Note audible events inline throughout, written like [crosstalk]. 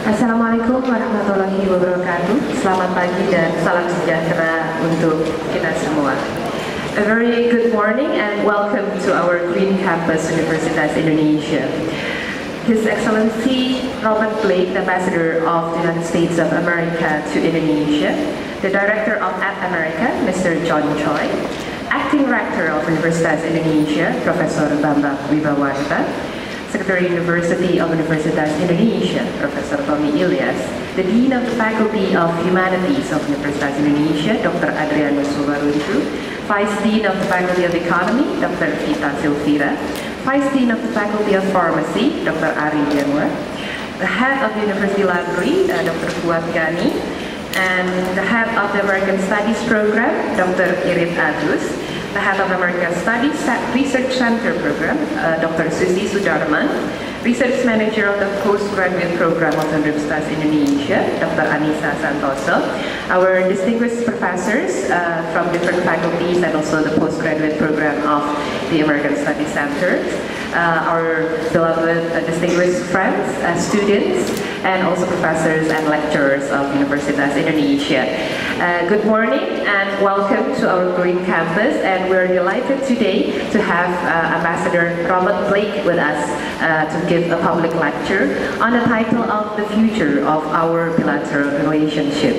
Assalamualaikum warahmatullahi wabarakatuh. Selamat pagi dan salam sejahtera untuk kita semua. A very good morning and welcome to our Green Campus Universitas Indonesia. His Excellency Robert Blake, Ambassador of the United States of America to Indonesia, the Director of At America, Mr. John Choi, Acting Rector of Universitas Indonesia, Professor Bambang Wibawarta, Secretary University of Universitas Indonesia, Professor Tommy Ilyas, the Dean of the Faculty of Humanities of Universitas Indonesia, Dr. Adrianus Waworuntu, Vice Dean of the Faculty of Economy, Dr. Vita Silvira, Vice Dean of the Faculty of Pharmacy, Dr. Ari Janwa, the Head of the University Library, uh, Dr. Fuad Ghani, and the Head of the American Studies Program, Dr. Irit Agus, the head of American Studies Research Center Program, uh, Dr. Susi Sudarman, Research Manager of the Postgraduate Program of Universitas Indonesia, Dr. Anissa Santoso, our distinguished professors uh, from different faculties and also the postgraduate program of the American Studies Center, our beloved uh, distinguished friends, uh, students, and also professors and lecturers of Universitas Indonesia. Uh, good morning and welcome to our Green Campus and we're delighted today to have uh, Ambassador Robert Blake with us uh, to give a public lecture on the title of The Future of Our Bilateral Relationship.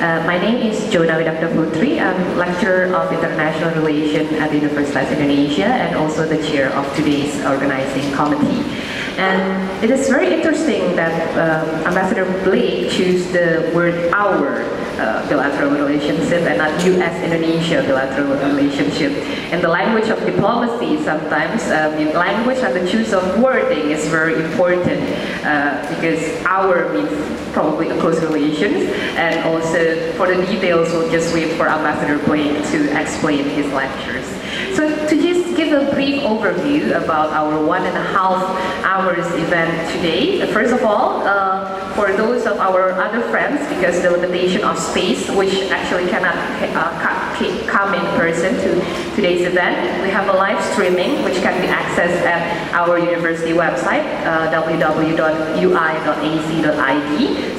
Uh, my name is Jona Widakta Putri. I'm lecturer of International Relations at the Universitas Indonesia and also the chair of today's organizing committee. And it is very interesting that um, Ambassador Blake chose the word our uh, bilateral relationship and not U.S.-Indonesia bilateral relationship. In the language of diplomacy, sometimes um, the language and the choice of wording is very important uh, because our means probably a close relations and also for the details we'll just wait for Ambassador Blake to explain his lectures. So to just give a brief overview about our one and a half hours event today, first of all, uh, for those of our other friends, because the limitation of space, which actually cannot uh, come in person to today's event, we have a live streaming which can be accessed at our university website, uh, www.ui.ac.id.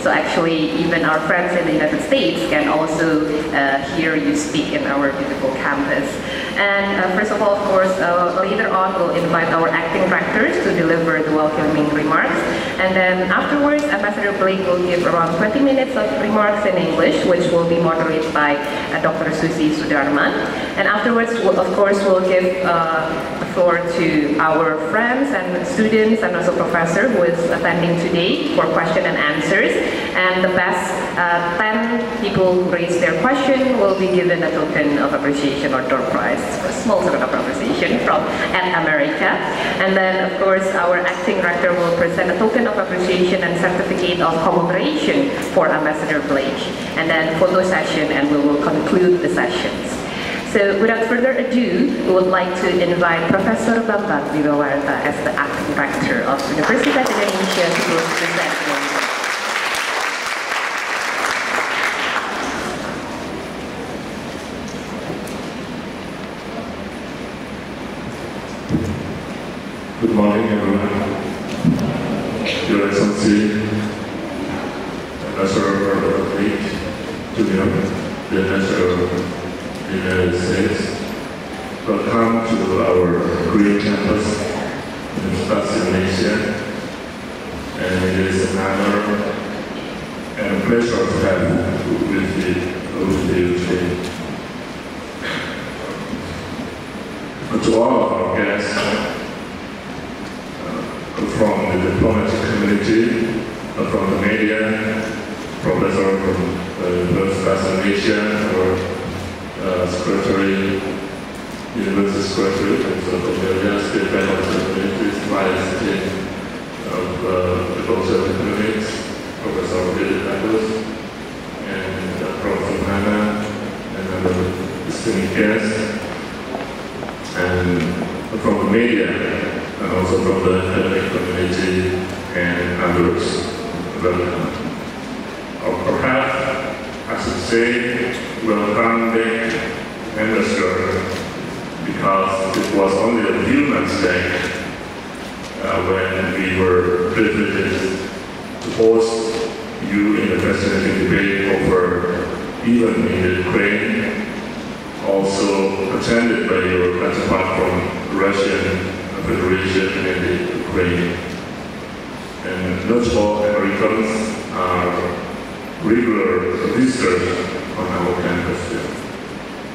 So actually, even our friends in the United States can also uh, hear you speak in our beautiful campus. And uh, first of all, of course, uh, later on we'll invite our acting directors to deliver the welcoming remarks. And then afterwards, Ambassador Blake will give around 20 minutes of remarks in English, which will be moderated by uh, Dr. Susi Sudarman. And afterwards, we'll, of course, we'll give uh, floor to our friends and students and also professor who is attending today for question and answers. And the best uh, 10 people who raise their question will be given a token of appreciation or door prize a small sort of appreciation from At America. And then, of course, our acting rector will present a token of appreciation and certificate of commemoration for Ambassador Blake. And then photo session, and we will conclude the sessions. So without further ado, we would like to invite Professor Bambang Wibawarta as the acting rector of Universitas Indonesia to present Good morning, everyone. Your Excellency, Ambassador Robert Reed, Jr., the Ambassador of the United States, welcome to our green campus in Indonesia. And it is an honor and a pleasure to have you with you, with you today. To all of our guests, from the diplomatic community, uh, from the media, professor from the University of Asia, or uh, secretary, university secretary from the University of Communities, vice dean of uh, the Culture Economics, Professor David Douglas, and uh, Prof. Hannah, and other distinguished guests, and from the media, and also from the academic community and others. Welcome. Or perhaps I should say welcome the ambassador because it was only a few months back uh, the were privileged to even in Ukraine, also attended by your counterpart from Russian Federation and the Ukraine. And not all Americans are regular visitors on our campus.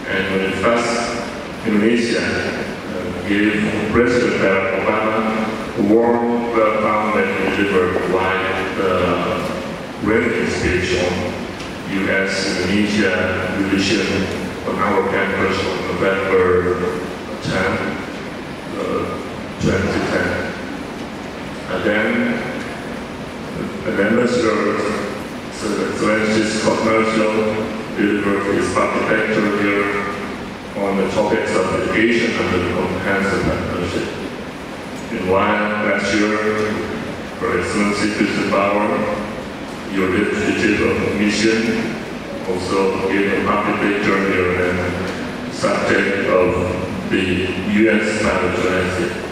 And when first Indonesia uh, gave President Barack Obama a warm welcome and delivered white uh, railway speech on U.S.-Indonesia relation on our campus on November 10, uh, 2010. And then an ambassador, Scot Marciel, delivered his public here on the topics of education under the comprehensive partnership. Meanwhile, last year, for Excellency Kristen Bauer, your deputy of mission also gave a public lecture here um, on subject of the U.S. biodiversity.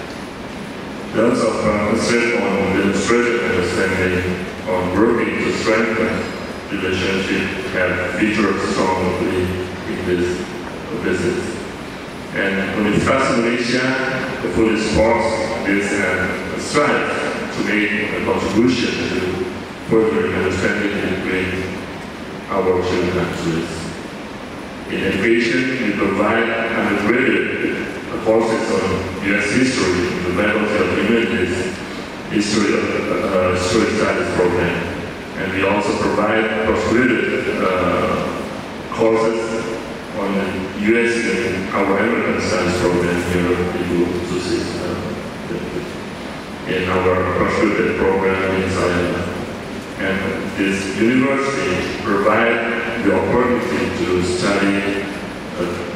Those of partnership on demonstrated understanding on working to strengthen relationship have featured strongly in this visit. And comes to Malaysia, the food sports is a strive to make a contribution to further understanding between our two countries. In education, we provide undergraduate courses on U.S. history the Faculty of Humanities History, uh, history Studies program. And we also provide postgraduate uh, courses on the U.S. and our American Studies program here in Susis, uh, in our postgraduate program in Zion. And this university provides the opportunity to study uh,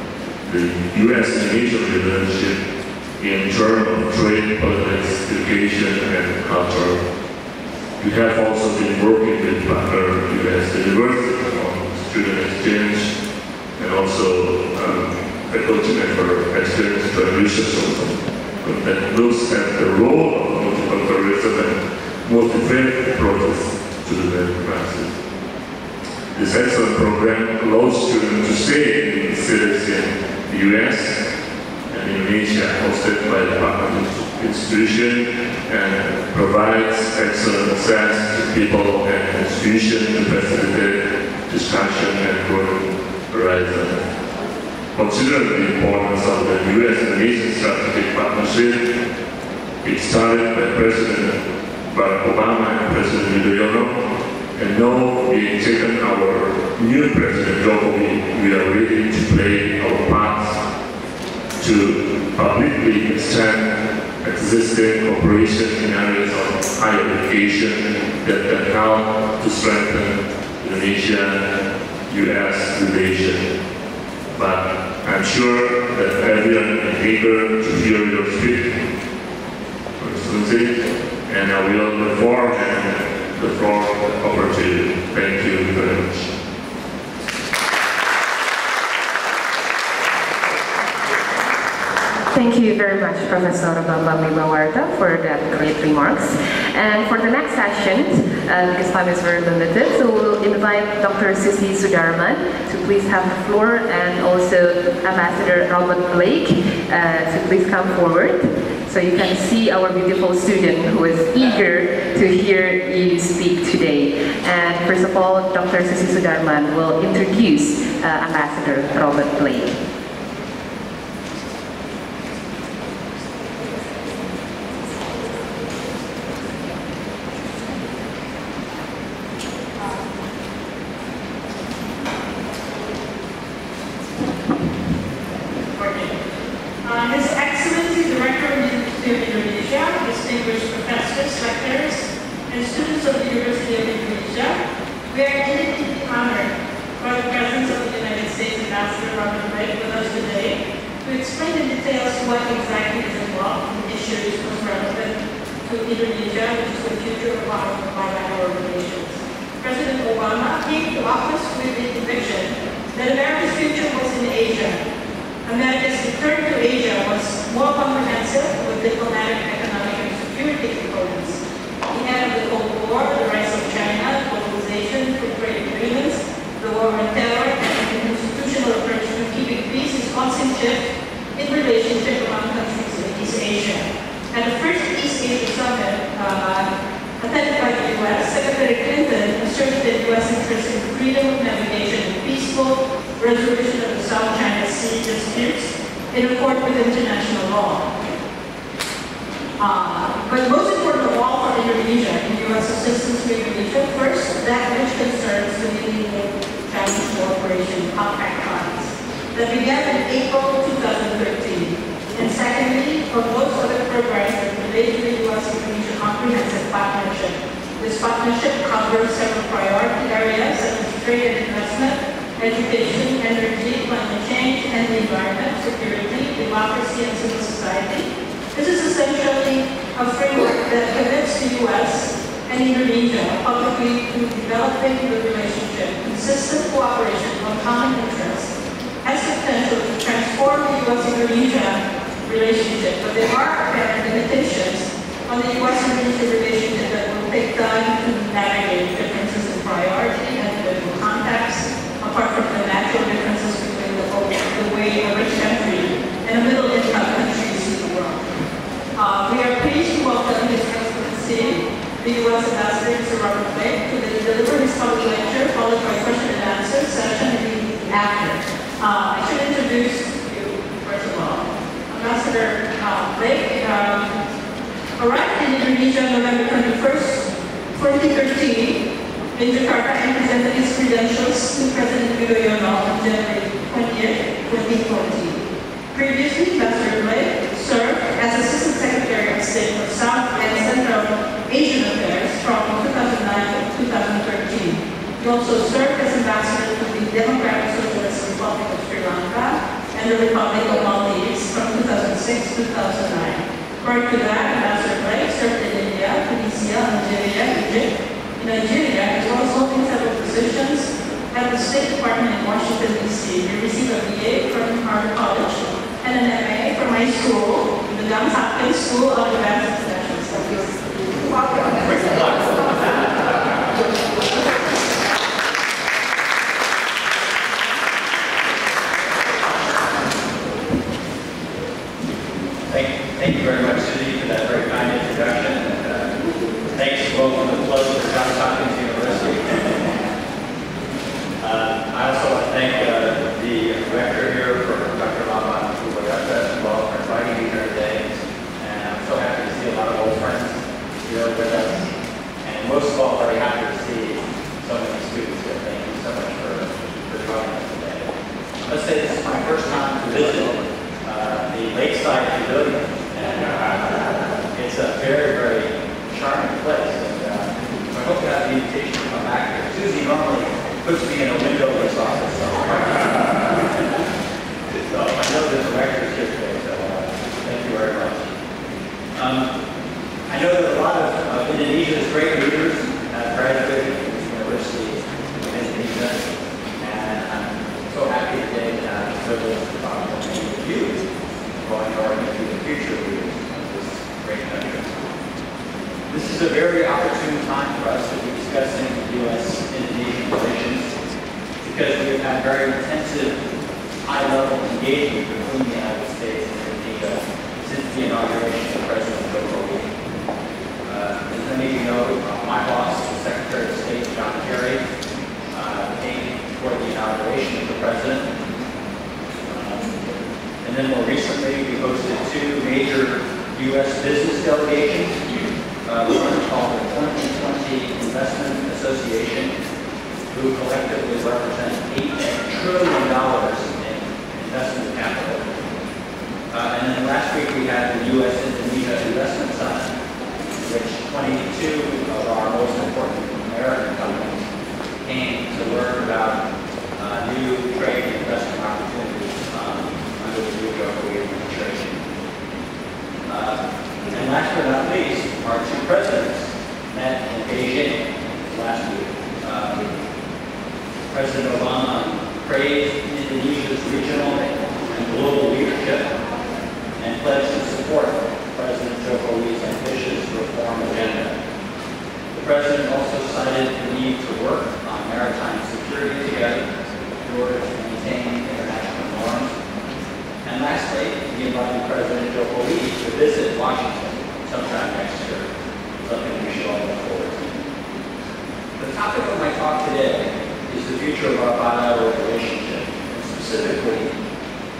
the U.S. and Asian relationship in terms of trade, politics, education, and culture. We have also been working with partner U.S. universities on student exchange and also um, faculty member exchange traditions that looks at the role of multiculturalism and multi-faith approaches to the. This excellent program allows students to stay in cities in the U.S. and Indonesia hosted by the partner institution and provides excellent access to people and institutions to facilitate discussion and growth horizon. Considering the importance of the U.S. and Asian strategic partnership, it started by President Barack Obama and President Widodo, and now we taken our new President Jokowi, we are ready to play our part to publicly extend existing cooperation in areas of higher education that can help to strengthen Indonesia-US relation. But I'm sure that everyone is eager to hear your speech. And I will look forward and the floor to. Thank you very much. Thank you very much, Professor Wibawarta, for that great remarks. And for the next session, uh, because time is very limited, so we'll invite Dr. Susi Sudarman to please have the floor and also Ambassador Robert Blake uh, to please come forward. So you can see our beautiful student who is eager to hear you speak today. And first of all, Dr. Susi Sudarman will introduce uh, Ambassador Robert Blake. led by the U.S., Secretary Clinton asserted the U.S. interest in freedom of navigation and peaceful resolution of the South China Sea disputes in accord with international law. Uh, but most important of all for Indonesia and U.S. assistance to Indonesia, first, that which concerns the Millennium Challenge Corporation Compact Funds that began in April 2013, and secondly, for most other programs that relate to the U.S. Comprehensive Partnership. This partnership covers several priority areas such as trade and investment, education, energy, climate change, and the environment, security, democracy, and civil society, this is essentially a framework that commits the U.S. and Indonesia publicly to developing the relationship, consistent cooperation on common interests, has the potential to transform the U.S.-Indonesia relationship, but there are apparent limitations on the U.S.-Indonesia relationship that will take time to navigate differences in priority and political context, apart from the natural differences between the, the way a rich country and a middle-income country see the world. uh, we are pleased to welcome His Excellency, the U.S. Ambassador Mr. Robert Blake, to deliver his public lecture, followed by question and answer session immediately after. Uh, I should introduce you, first of all. Ambassador uh, Blake um, arrived in Indonesia November 21st, 2013, in Jakarta and presented his credentials to President Yudhoyono on January 20th, 2014. Previously, Ambassador Blake served as Assistant Secretary of State for South and Central Asian Affairs from 2009 to 2013. He also served as ambassador to the Democratic Socialist Republic of Sri Lanka and the Republic of Maldives from 2006 to 2009. Ambassador Blake served in India, Tunisia, Algeria, Egypt, in Nigeria, as well as holding several positions at the State Department in Washington, D.C. He received a BA from Harvard College and an MA from my school, the Johns Hopkins School of Advanced International Studies. Thank,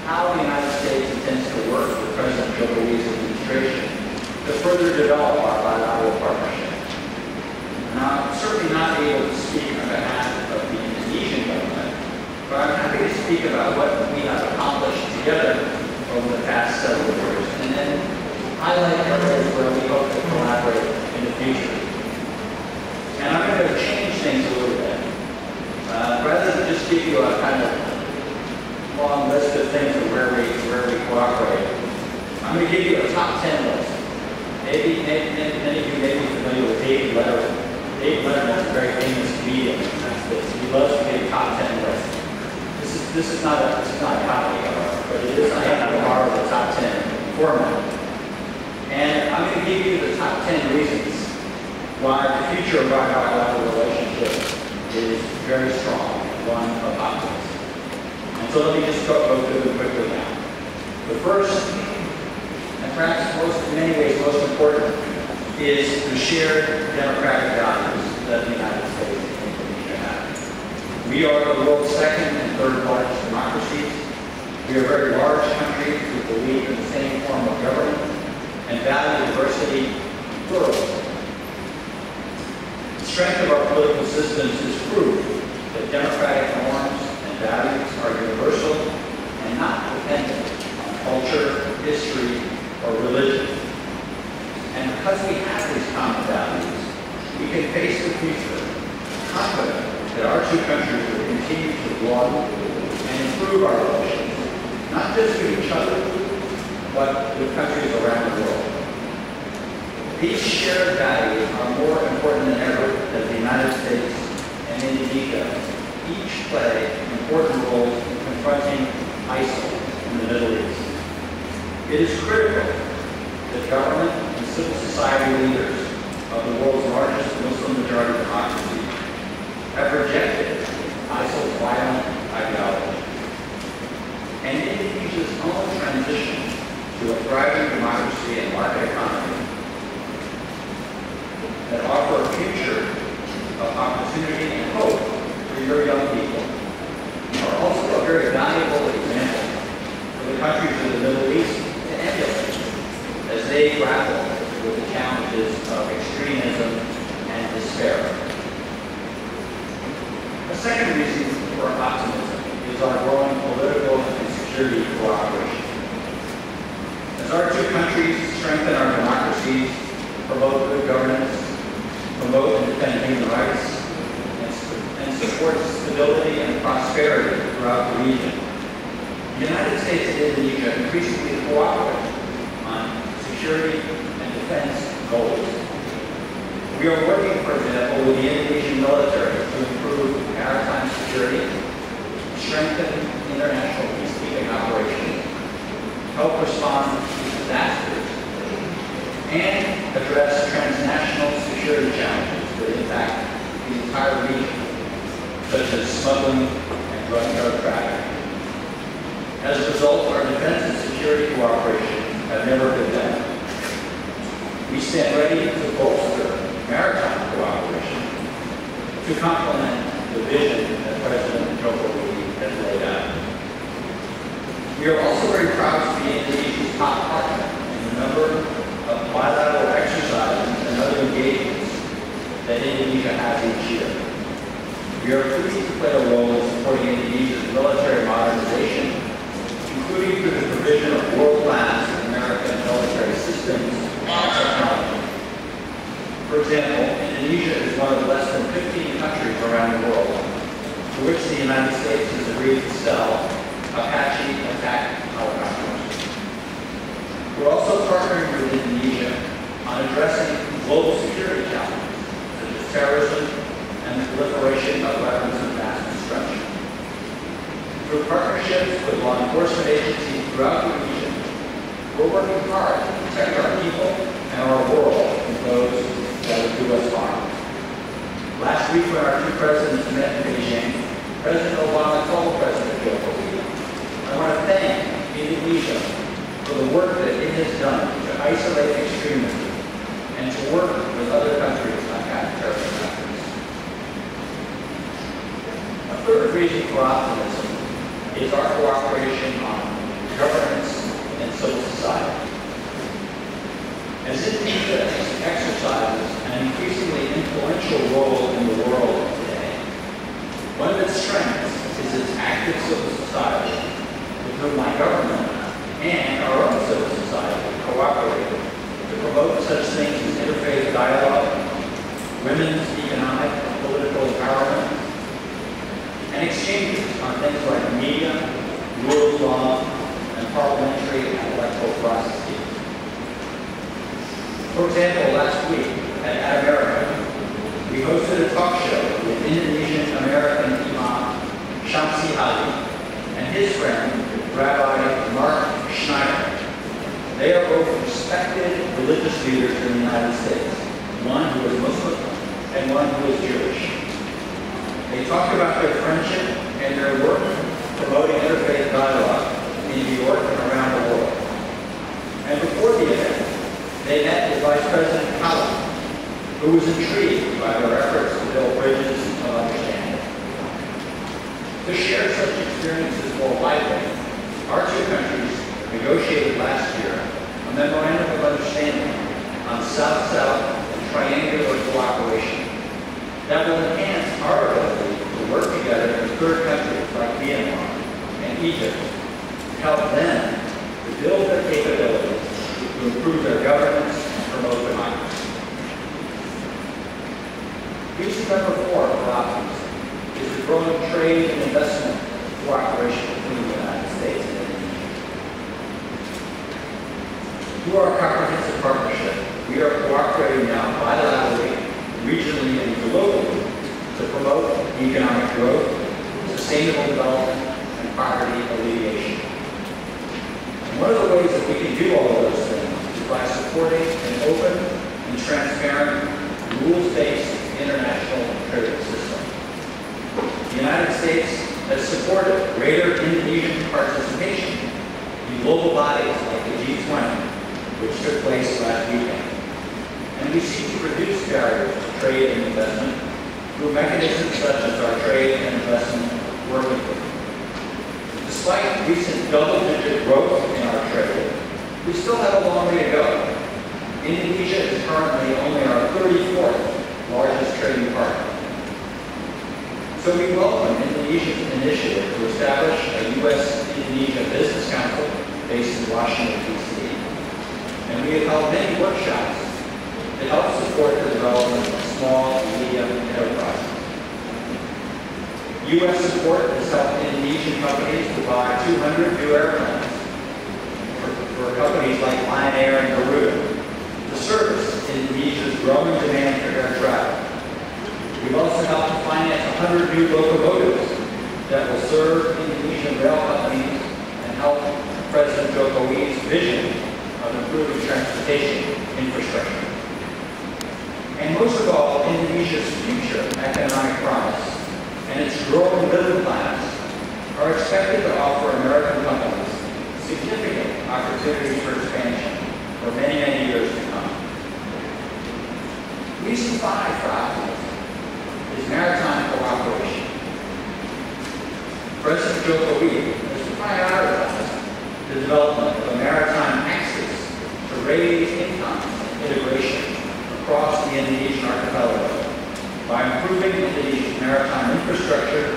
how the United States intends to work with President Joko Widodo's administration to further develop our bilateral partnership. Now, I'm certainly not able to speak on behalf of the Indonesian government, but I'm happy to speak about what we have accomplished together over the past several years, and then highlight areas where we hope to collaborate in the future. And I'm going to change things a little bit. Uh, rather than just give you a kind of long list of things of where we where we cooperate, I'm going to give you a top ten list. Maybe, maybe many, of you may be familiar with David Letterman. David is a very famous comedian. He loves to give top ten lists. This is this is not a this is not a comedy hour, but it is have to borrow the top ten format. And I'm going to give you the top ten reasons why the future of our bilateral relationship is very strong, one of optimism. So let me just go, through them quickly now. The first, and perhaps most, in many ways most important, is the shared democratic values that the United States and Indonesia have. We are the world's second and third largest democracies. We are very large countries who believe in the same form of government and value diversity pluralism. The strength of our political systems is proof that democratic norms values are universal and not dependent on culture, history, or religion. And because we have these common values, we can face the future confident that our two countries will continue to broaden and improve our relations, not just with each other, but with countries around the world. These shared values are more important than ever as the United States and Indonesia each play important roles in confronting ISIL in the Middle East. It is critical that government and civil society leaders of the world's largest Muslim majority democracy have rejected ISIL's violent ideology. And Indonesia's own transition to a thriving democracy and market economy that offer a future of opportunity and hope for your young people are also a very valuable example for the countries of the Middle East to emulate as they grapple with the challenges of extremism and despair. A second reason for optimism is our growing political and security cooperation. As our two countries strengthen our democracies, promote good governance, promote and defend human rights, and support stability and prosperity throughout the region. The United States and Indonesia increasingly cooperate on security and defense goals. We are working, for example, with the Indonesian military to improve maritime security, strengthen international peacekeeping operations, help respond to disasters, and address transnational security challenges that impact the entire region, such as smuggling and drug trafficking. As a result, our defense and security cooperation have never been better. We stand ready to bolster maritime cooperation to complement the vision that President Joko Widodo has laid out. We are also very proud to be Indonesia's top partner in the number of bilateral exercises and other engagements that Indonesia has each year. We are pleased to play a role in supporting Indonesia's military modernization, including through the provision of world-class American military systems and technology. For example, Indonesia is one of less than 15 countries around the world to which the United States has agreed to sell Apache attack helicopters. We're also partnering with Indonesia on addressing global security challenges, such as terrorism and the proliferation of weapons of mass destruction. Through partnerships with law enforcement agencies throughout the region, we're working hard to protect our people and our world from those that would do us harm. Last week when our two presidents met in Beijing, President Obama told President Joko Widodo, I want to thank Indonesia for the work that it has done to isolate extremism and to work with other countries on counterterrorism efforts. A third reason for optimism is our cooperation on governance and civil society. As Indonesia exercises an increasingly influential role in the world U.S.-Indonesia Business Council based in Washington, D.C. And we have held many workshops to help support the development of small and medium enterprises. U.S. support has helped Indonesian companies to buy 200 new airplanes for, for companies like Lion Air and Garuda to service Indonesia's growing demand for air travel. We've also helped to finance 100 new locomotives that will serve Indonesian rail companies help President Jokowi's vision of improving transportation infrastructure. And most of all, Indonesia's future economic promise and its growing middle class are expected to offer American companies significant opportunities for expansion for many, many years to come. Reason five for optimism is maritime cooperation. President Jokowi has prioritized the development of a maritime axis to raise income integration across the Indonesian archipelago by improving Indonesia's maritime infrastructure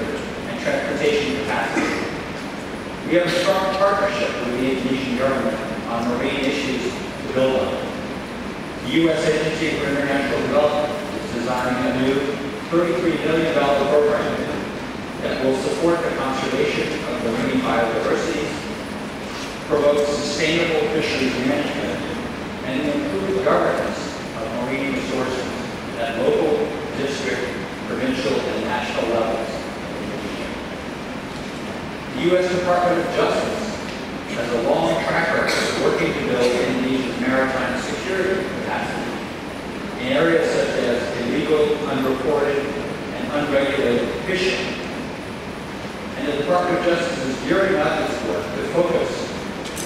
and transportation capacity. We have a strong partnership with the Indonesian government on marine issues to build on. The U.S. Agency for International Development is designing a new $33 million program that will support the conservation of marine biodiversity, promote sustainable fisheries management, and improve governance of marine resources at local, district, provincial, and national levels. The U.S. Department of Justice has a long track record of working to build Indonesia's maritime security capacity in areas such as illegal, unreported, and unregulated fishing. The Department of Justice is gearing up its work to focus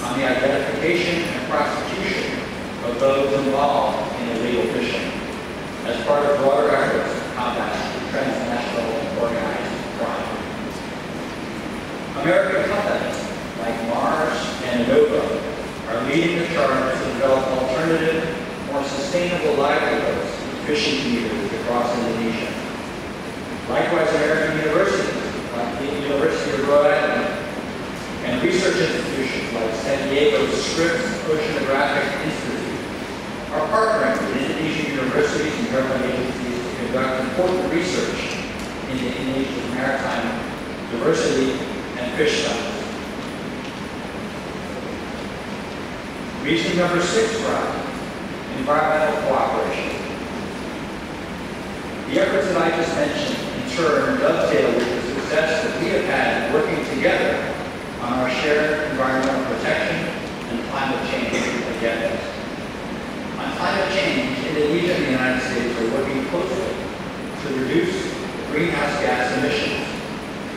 on the identification and prosecution of those involved in illegal fishing as part of broader efforts to combat transnational organized crime. American companies like Mars and Innova are leading the charge to develop alternative, more sustainable livelihoods in fishing communities across Indonesia. Likewise, American universities the University of Rhode Island and research institutions like San Diego's Scripps Oceanographic Institute are partnering with Indonesian universities and government agencies to conduct important research in into Indonesia's maritime diversity and fish stocks. Reason number six environmental cooperation. The efforts that I just mentioned in turn dovetail with the success that we have had working together on our shared environmental protection and climate change agendas. On climate change, Indonesia and the United States are working closely to reduce greenhouse gas emissions,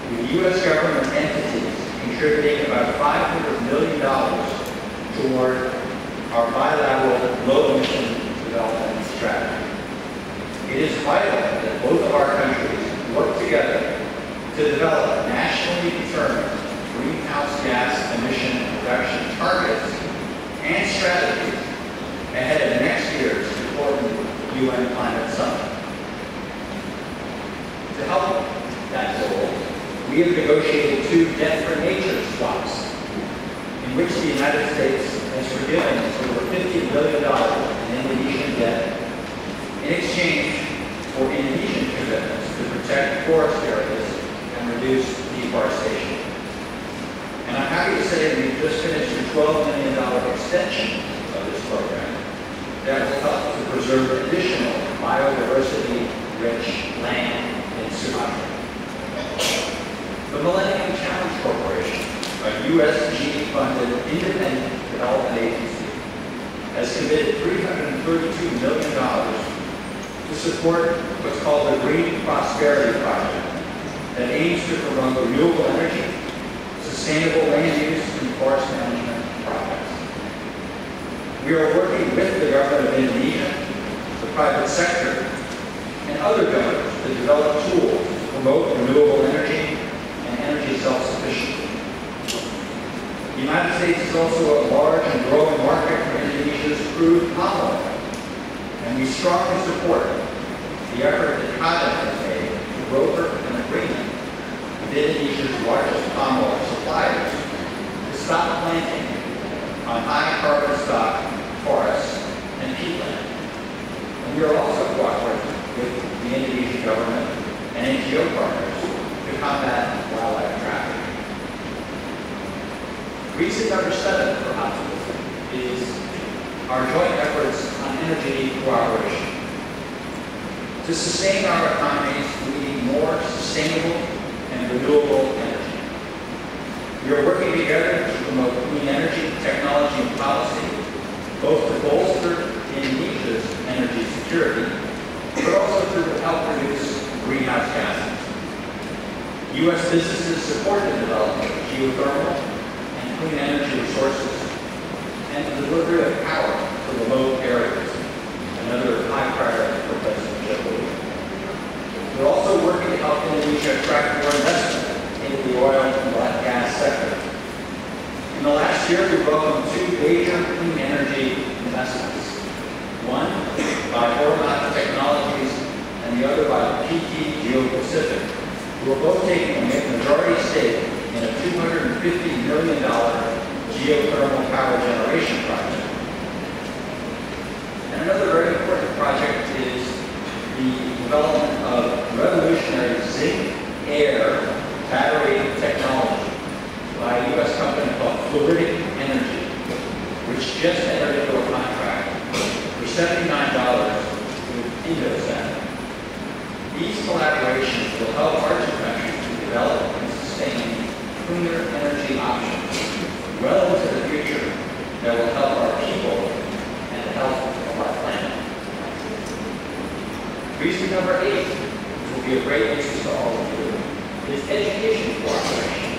with U.S. government entities contributing about $500 million toward our bilateral low-emission development strategy. It is vital that both of our countries work together to develop nationally determined greenhouse gas emission reduction targets and strategies ahead of next year's important UN climate summit. To help that goal, we have negotiated two debt for nature swaps in which the United States has forgiven over $50 billion in Indonesian debt in exchange for Indonesian commitments to protect forest areas reduce deforestation. And I'm happy to say we've just finished a $12 million extension of this program that will help to preserve additional biodiversity-rich land in Sumatra. The Millennium Challenge Corporation, a USG-funded independent development agency, has committed $332 million to support what's called the Green Prosperity Project that aims to promote renewable energy, sustainable land use, and forest management projects. We are working with the government of Indonesia, the private sector, and other governments to develop tools to promote renewable energy and energy self-sufficiency. The United States is also a large and growing market for Indonesia's crude palm oil, and we strongly support the effort that Kadin has made to broker Indonesia's largest palm oil suppliers to stop planting on high carbon stock forests and peatland. And we are also cooperating with the Indonesian government and NGO partners to combat wildlife trafficking. Reason number seven for optimism is our joint efforts on energy cooperation. To sustain our economies, we need more sustainable and renewable energy. We are working together to promote clean energy, technology, and policy, both to bolster Indonesia's energy security, but also to help reduce greenhouse gases. U.S. businesses support the development of geothermal and clean energy resources and the delivery of power to remote areas, another high priority for President Jokowi. We're also working help attract more investment into the oil and gas sector. In the last year, we welcomed two major clean energy investments. One by Ormat Technologies and the other by PT Geo-Pacific, who are both taking a majority stake in a $250 million geothermal power generation project. And another very important project is the development of revolutionary zinc air battery technology by a U.S. company called Fluidic Energy, which just entered into a contract for $79 with Indosat. These collaborations will help our two countries to develop and sustain cleaner energy options well into the future that will help our people and the health of our planet. Reason number eight, be of great interest to all of you, is education cooperation.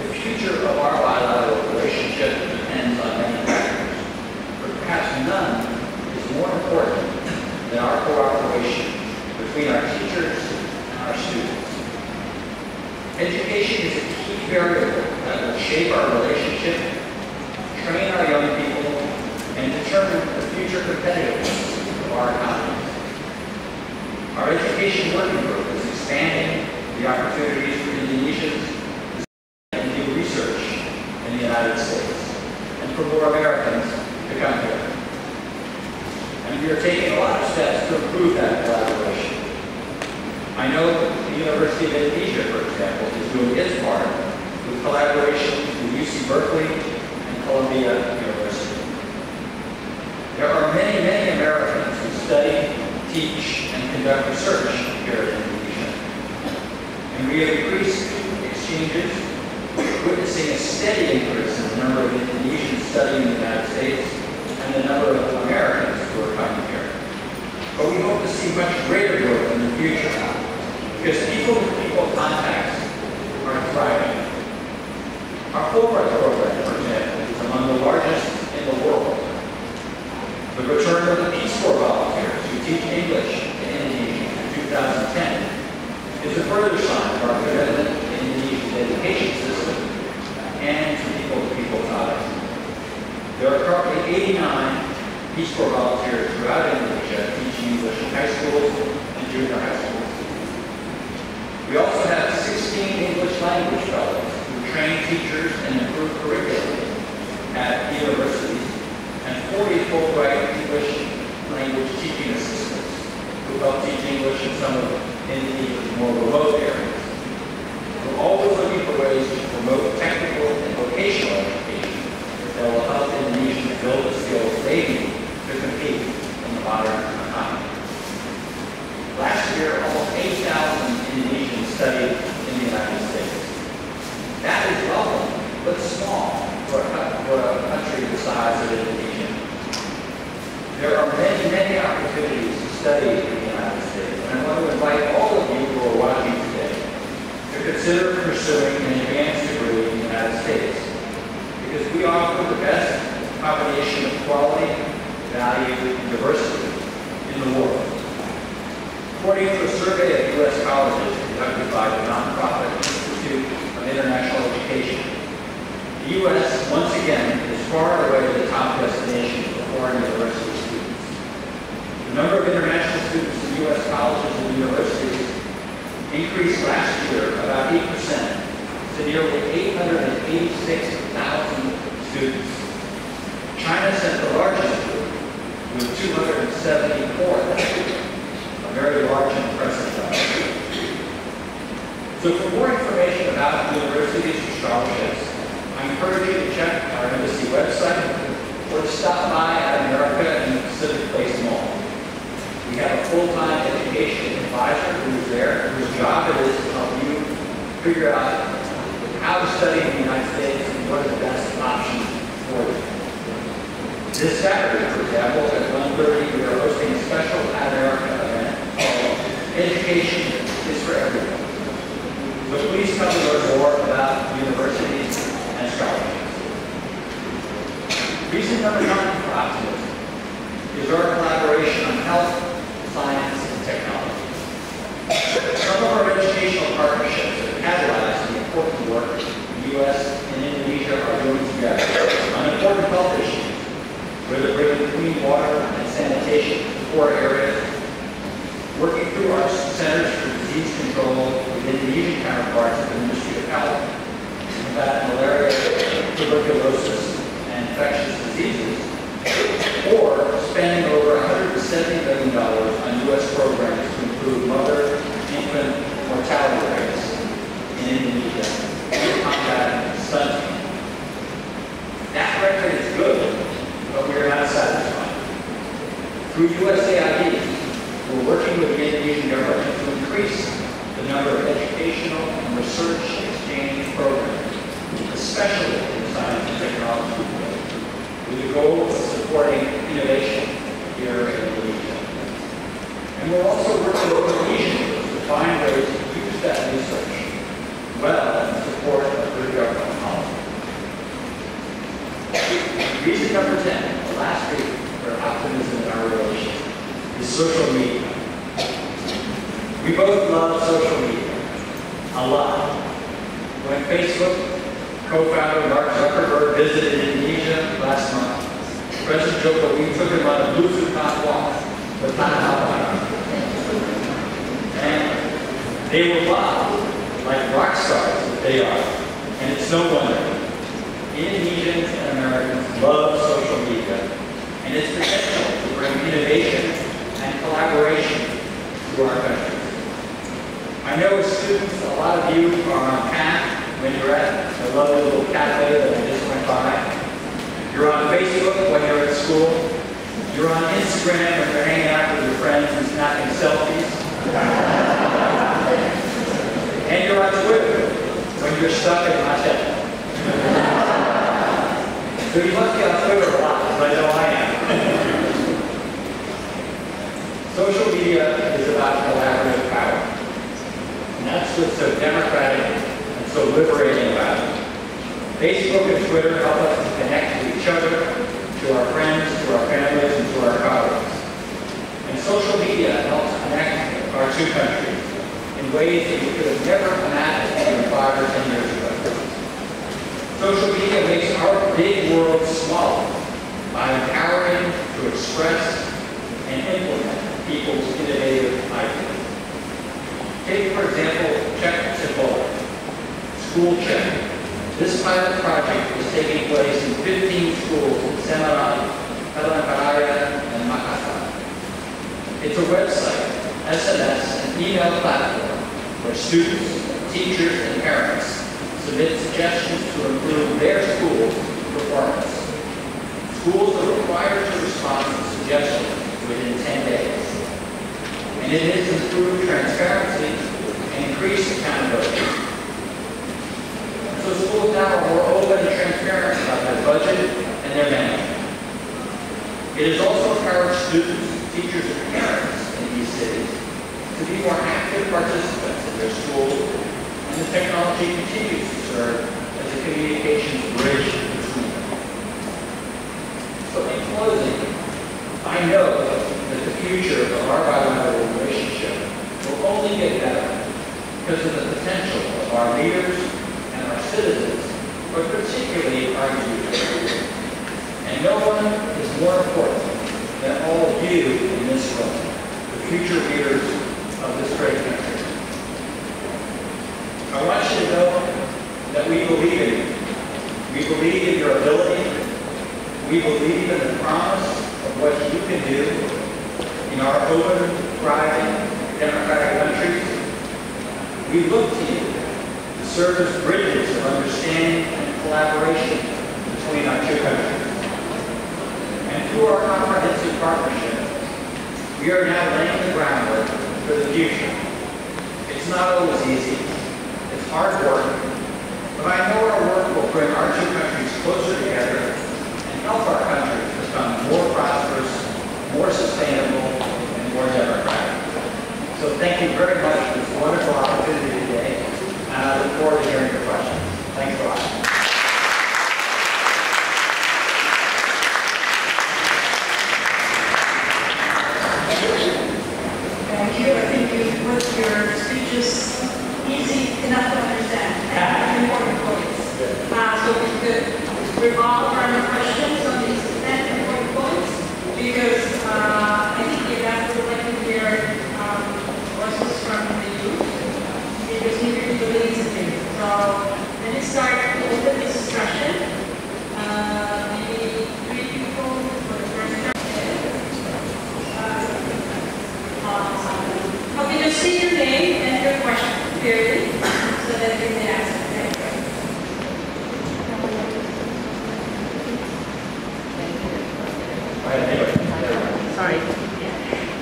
The future of our bilateral relationship depends on many factors, but perhaps none is more important than our cooperation between our teachers and our students. Education is a key variable that will shape our relationship, train our young people, and determine the future competitiveness of our economy. Our education working group is expanding the opportunities for Indonesians to do research in the United States and for more Americans to come here. And we are taking a lot of steps to improve that collaboration. I know the University of Indonesia, for example, is doing its part with collaboration with UC Berkeley and Columbia University. There are many, many Americans who study, teach, conduct research here in Indonesia. And we have increased exchanges, witnessing a steady increase in the number of Indonesians studying in the United States and the number of Americans who are coming here. But we hope to see much greater growth in the future because people-to-people contacts are thriving. Our Fulbright program, for example, is among the largest in the world. The return of the Peace Corps volunteers who teach English 2010 is a further sign of our commitment to Indonesia's education system and to people-to-people ties. There are currently 89 Peace Corps volunteers throughout Indonesia teaching English in high schools and junior high schools. We also have 16 English language fellows who train teachers and improve curriculum at universities and 40 Fulbright English language teaching assistants who help teach English in some of Indonesia's more remote areas. We're always looking for ways to promote technical and vocational education that will help Indonesians build the skills they need to compete in the modern economy. Last year, almost 8,000 Indonesians studied in the United States. That is welcome, but small for a, for a country the size of Indonesia. There are many, many opportunities to study in the United States, and I want to invite all of you who are watching today to consider pursuing an advanced degree in the United States, because we offer the best combination of quality, value, and diversity in the world. According to a survey of U.S. colleges conducted by the nonprofit Institute of International Education, the U.S. once again is far and away the top destination for foreign university students. The number of international students U.S. colleges and universities increased last year about 8% to nearly 886,000 students. China sent the largest group with 274,000 a very large and impressive number. So for more information about universities and scholarships, I encourage you to check our embassy website or to stop by at America in the Pacific Place Mall. We have a full-time education advisor who is there, whose job it is to help you figure out and you're on Twitter when you're stuck in macet. so you must be on Twitter a lot, I know I am. Social media is about collaborative power. And that's what's so democratic and so liberating about it. Facebook and Twitter help us to connect to each other, to our friends, to our families, and to our colleagues. And social media helps connect our two countries ways that we could have never imagined five or ten years ago. Social media makes our big world smaller by empowering to express and implement people's innovative ideas. Take, for example, Check Chipotle, School Check, this pilot project is taking place in 15 schools in Semarang, Palangkaraya, and Makassar. It's a website, SMS, and email platform where students, teachers, and parents submit suggestions to improve their school performance. Schools are required to respond to suggestions within 10 days. And it has improved transparency and increased accountability. So schools now are more open and transparent about their budget and their management. It has also encouraged students, teachers, and parents in these cities to be more active participants their schools, and the technology continues to serve as a communications bridge between them. So in closing, I know that the future of our bilateral relationship will only get better because of the potential of our leaders and our citizens, but particularly our youth. And no one is more important than all of you in this room, the future leaders of this great country. I want you to know that we believe in you. We believe in your ability. We believe in the promise of what you can do in our open, thriving, democratic country. We look to you to serve as bridges of understanding and collaboration between our two countries. And through our comprehensive partnership, we are now laying the groundwork for the future. It's not always easy. Hard work. But I know our work will bring our two countries closer together and help our country become more prosperous, more sustainable, and more democratic. So thank you very much for this wonderful opportunity today and I look forward to hearing your questions. Thanks a lot. Thank you. I think you put your speeches easy enough to understand. And important points. Uh, so we could revolve around the questions on these 10 important points because uh, I think you guys would like to hear um, voices from the youth because he really believes in me. So let me start with this discussion. Uh, maybe three people for the first time. Uh, okay, just say your name and your question clearly so that you can ask. Sorry.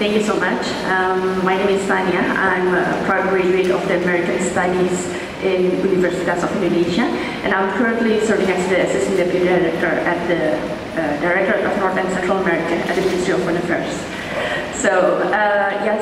Thank you so much. Um, my name is Tanya. I'm a proud graduate of the American Studies in Universitas of Indonesia, and I'm currently serving as the Assistant Deputy Director at the uh, Directorate of North and Central America at the Ministry of Foreign Affairs. So, uh, yes,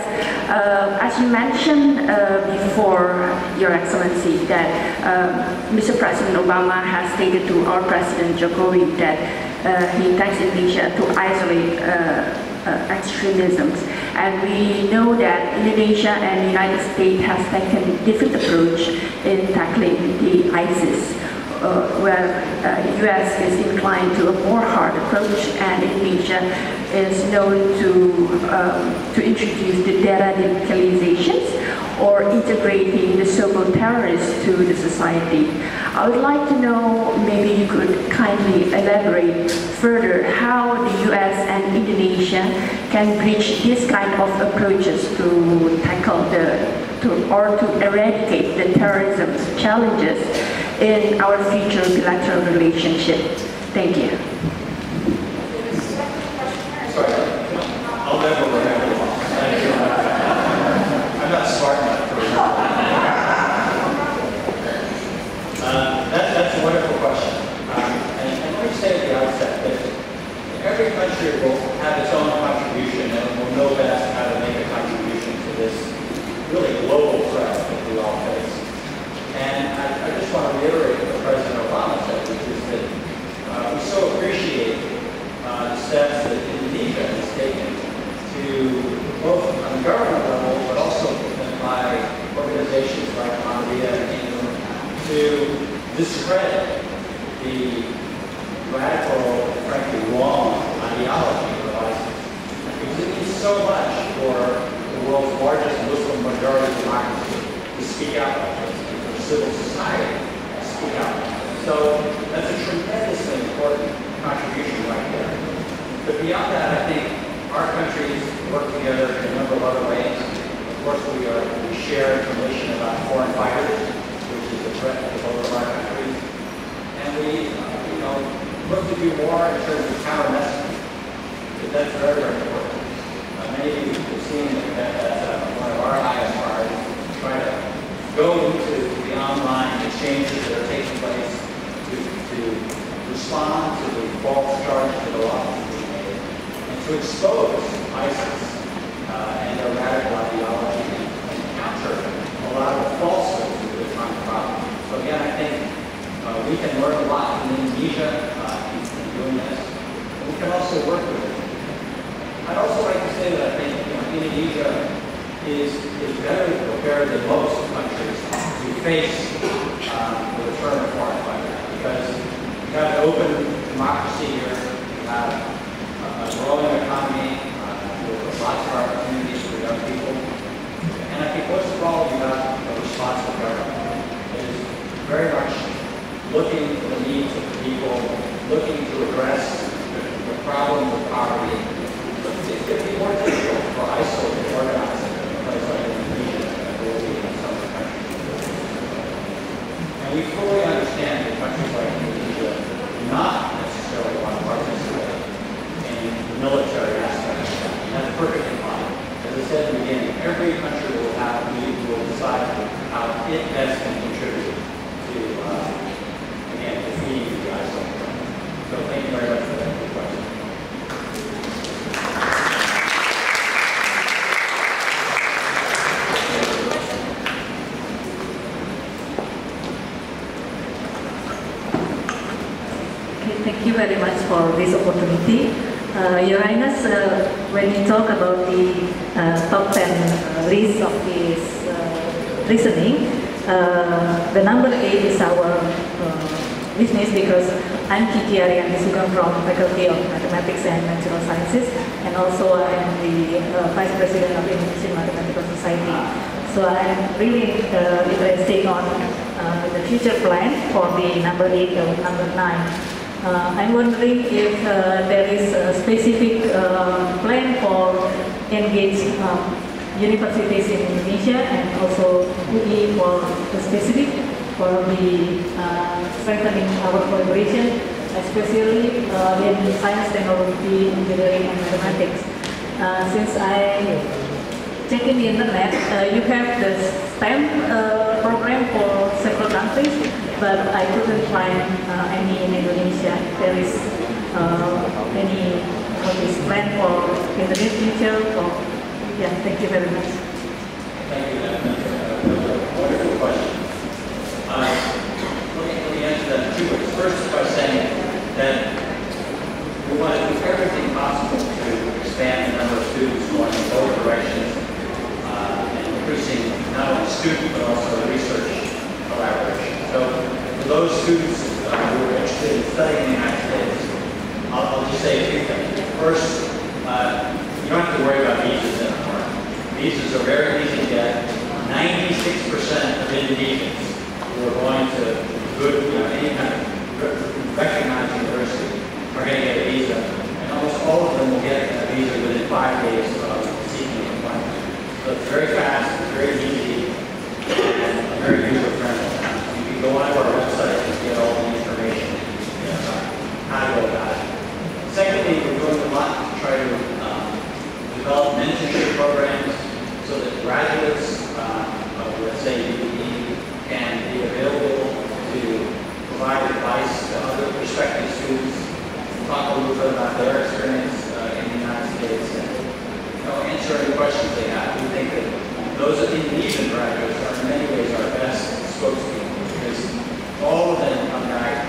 uh, as you mentioned uh, before, Your Excellency, that um, Mr. President Obama has stated to our President Jokowi that uh, he intends Indonesia to isolate uh, extremisms. And we know that Indonesia and the United States has taken different approach in tackling the ISIS. Uh, where uh, U.S. is inclined to a more hard approach, and Indonesia is known to um, to introduce the de-radicalizations or integrating the so-called terrorists to the society. I would like to know, maybe you could kindly elaborate further how the US and Indonesia can bridge this kind of approaches to tackle the, to, or to eradicate the terrorism challenges in our future bilateral relationship. Thank you. Thank you very much for this opportunity. Uh, Your Highness, uh, when you talk about the uh, top 10 uh, list of this uh, reasoning, uh, the number 8 is our uh, business because I'm Kiki Ariyanti Sugeng from Faculty of Mathematics and Natural Sciences and also I'm the uh, Vice President of the Indonesian Mathematical Society. So I'm really uh, interested on uh, the future plan for the number 8 or number 9. Uh, I'm wondering if uh, there is a specific uh, plan for engage um, universities in Indonesia and also UI for the specific for the uh, strengthening our collaboration, especially uh, in science, technology, engineering, and mathematics. Uh, since I check in the internet, uh, you have the STEM uh, program for several countries, but I couldn't find uh, any in Indonesia. There is any of this plan for in the future. Or, yeah, thank you very much. Thank you. Wonderful question. Let, me, let me answer that in two ways. First, by saying that we want to do everything possible to expand the raise increasing not only student but also research collaboration. So for those students uh, who are interested in studying the United States, I'll, I'll just say a few things. First, uh, you don't have to worry about visas anymore. Visas are very easy to get. 96% of Indonesians who are going to good, you know, any kind of recognized university are going to get a visa. And almost all of them will get a visa within five days of so it's very fast, very easy, and very user friendly. You can go onto our website and get all the information about how to go about it. Secondly, we're doing a lot to try to um, develop mentorship programs so that graduates uh, of, let's say, can be available to provide advice to other prospective students, talk a little bit about their experience uh, in the United States know, answer any questions they have. We think that those Indonesian graduates are in many ways our best spokespeople because all of them come back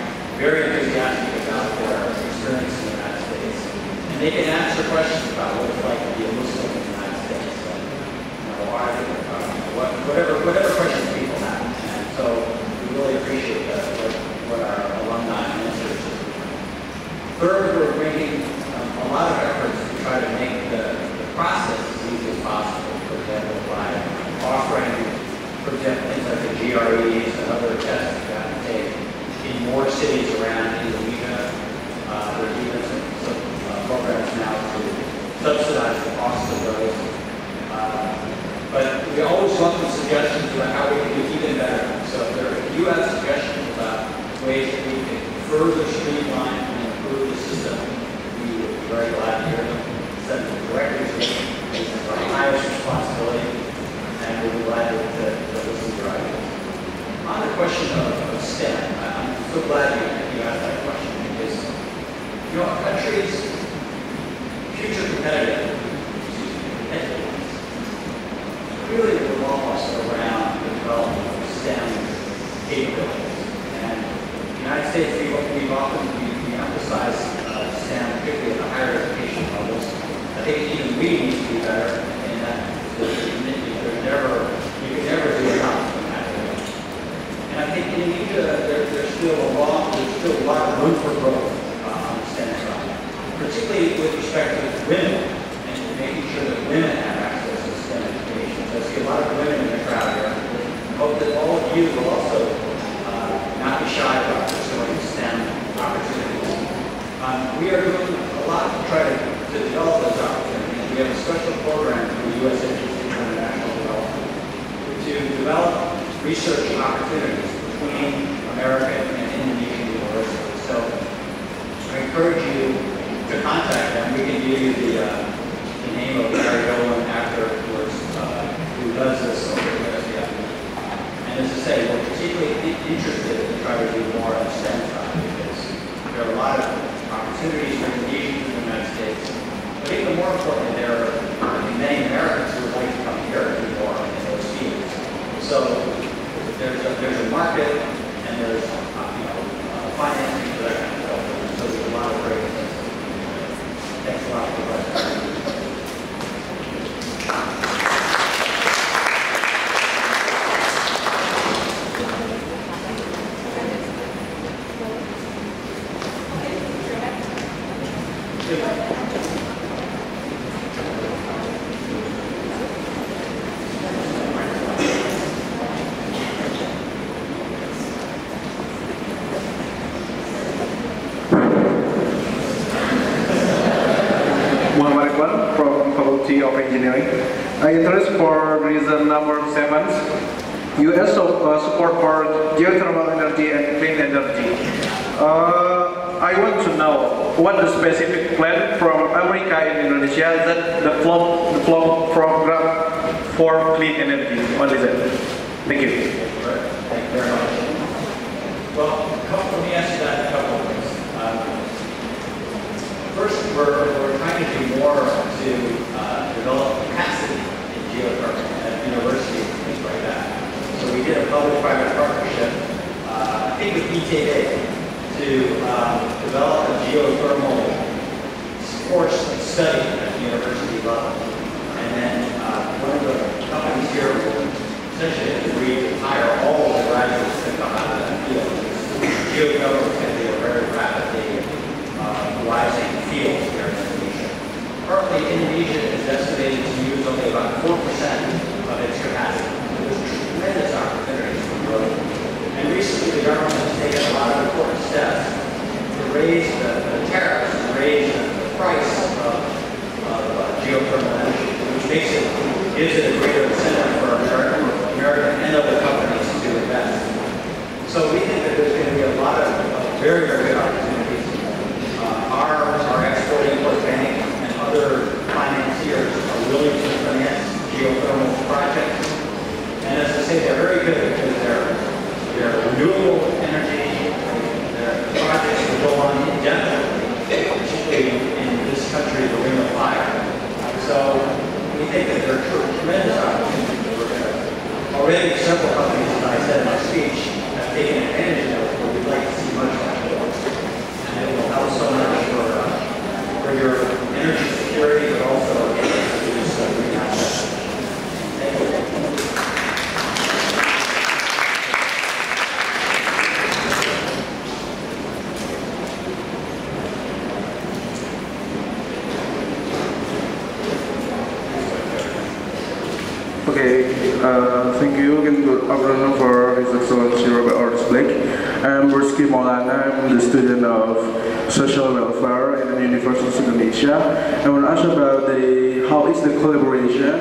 I'm Rizky Maulana, I'm the student of social welfare in the University of Indonesia. I want to ask about the how is the collaboration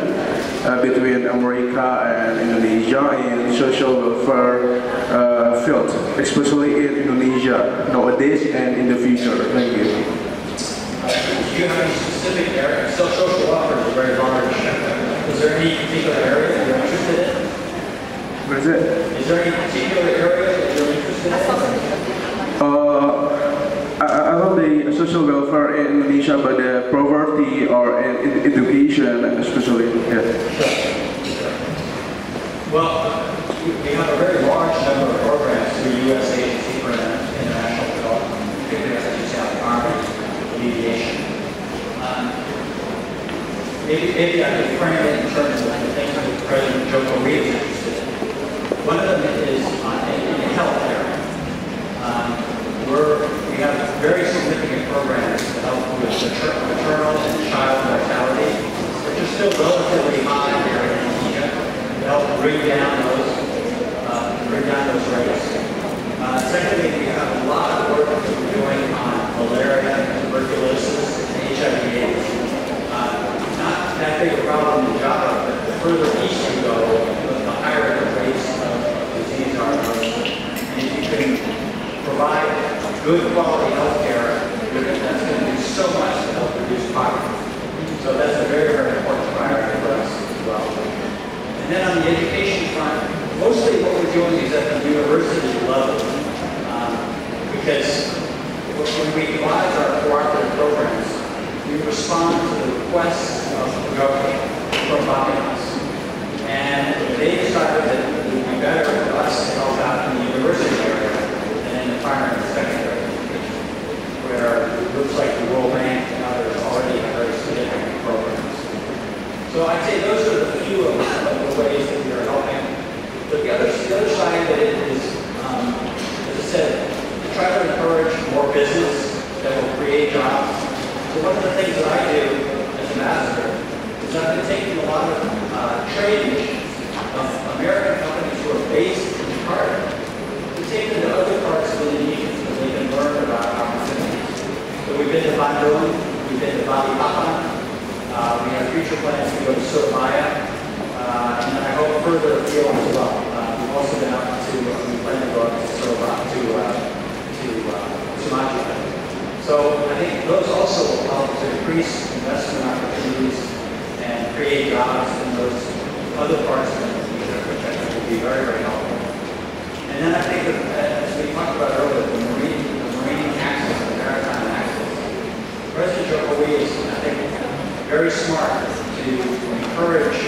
uh, between America and Indonesia in social welfare uh, field, especially in Indonesia nowadays and in the future. Thank you. Do you have any specific area? So social welfare is very large. Is there any particular area you're interested in? What is it? Is there any particular area that you're interested in? Uh, love the social welfare in Indonesia, but the poverty or in, in education especially. Yeah. Well, we have a very large number of programs through U.S. Agency for International Development, particularly as you poverty. Um, Maybe, maybe I could frame it in terms of the things that President Joko Widodo. One of them is in health We're, we have very significant programs to help with mater- maternal and child mortality, which are still relatively high here in Indonesia, to help bring down those, uh, bring down those rates. Uh, Secondly, we have a lot of work that we're doing on malaria, tuberculosis, and HIV AIDS. Uh, Not that big a problem in Java, but the further east you go, the the higher the rates of disease are. And if you can provide good quality health care, that's going to do so much to help reduce poverty. So that's a very, very important priority for us as well. And then on the education front, mostly what we're doing is at the university level. um, Because when we devise our cooperative programs, we respond to the requests of the government providing us. And they decided that it would be better for us to help out in the university area than in the primary and secondary education, looks like the World Bank and others already have very significant programs. So I'd say those are the few of the ways that we are helping. But the other, the other side of it is, um, as I said, to try to encourage more business that will create jobs. So one of the things that I do as ambassador is I've been taking a lot of uh, missions of American companies who are based in Jakarta to take them to other parts of Indonesia so they can learn about opportunities. So we've been to Bandung, we've been to Balikpapan, uh, we have future plans to go to Surabaya, uh, and I hope further afield as well. Uh, we've also been out to, we plan to go up to Surabaya, to, uh, to uh, Sumatra. So I think those also will help to increase investment opportunities and create jobs in those other parts of Indonesia, which I think will be very, very helpful. And then I think that, uh, as we talked about earlier, the marine access, the maritime access, President Joko Widodo is, I think, very smart to encourage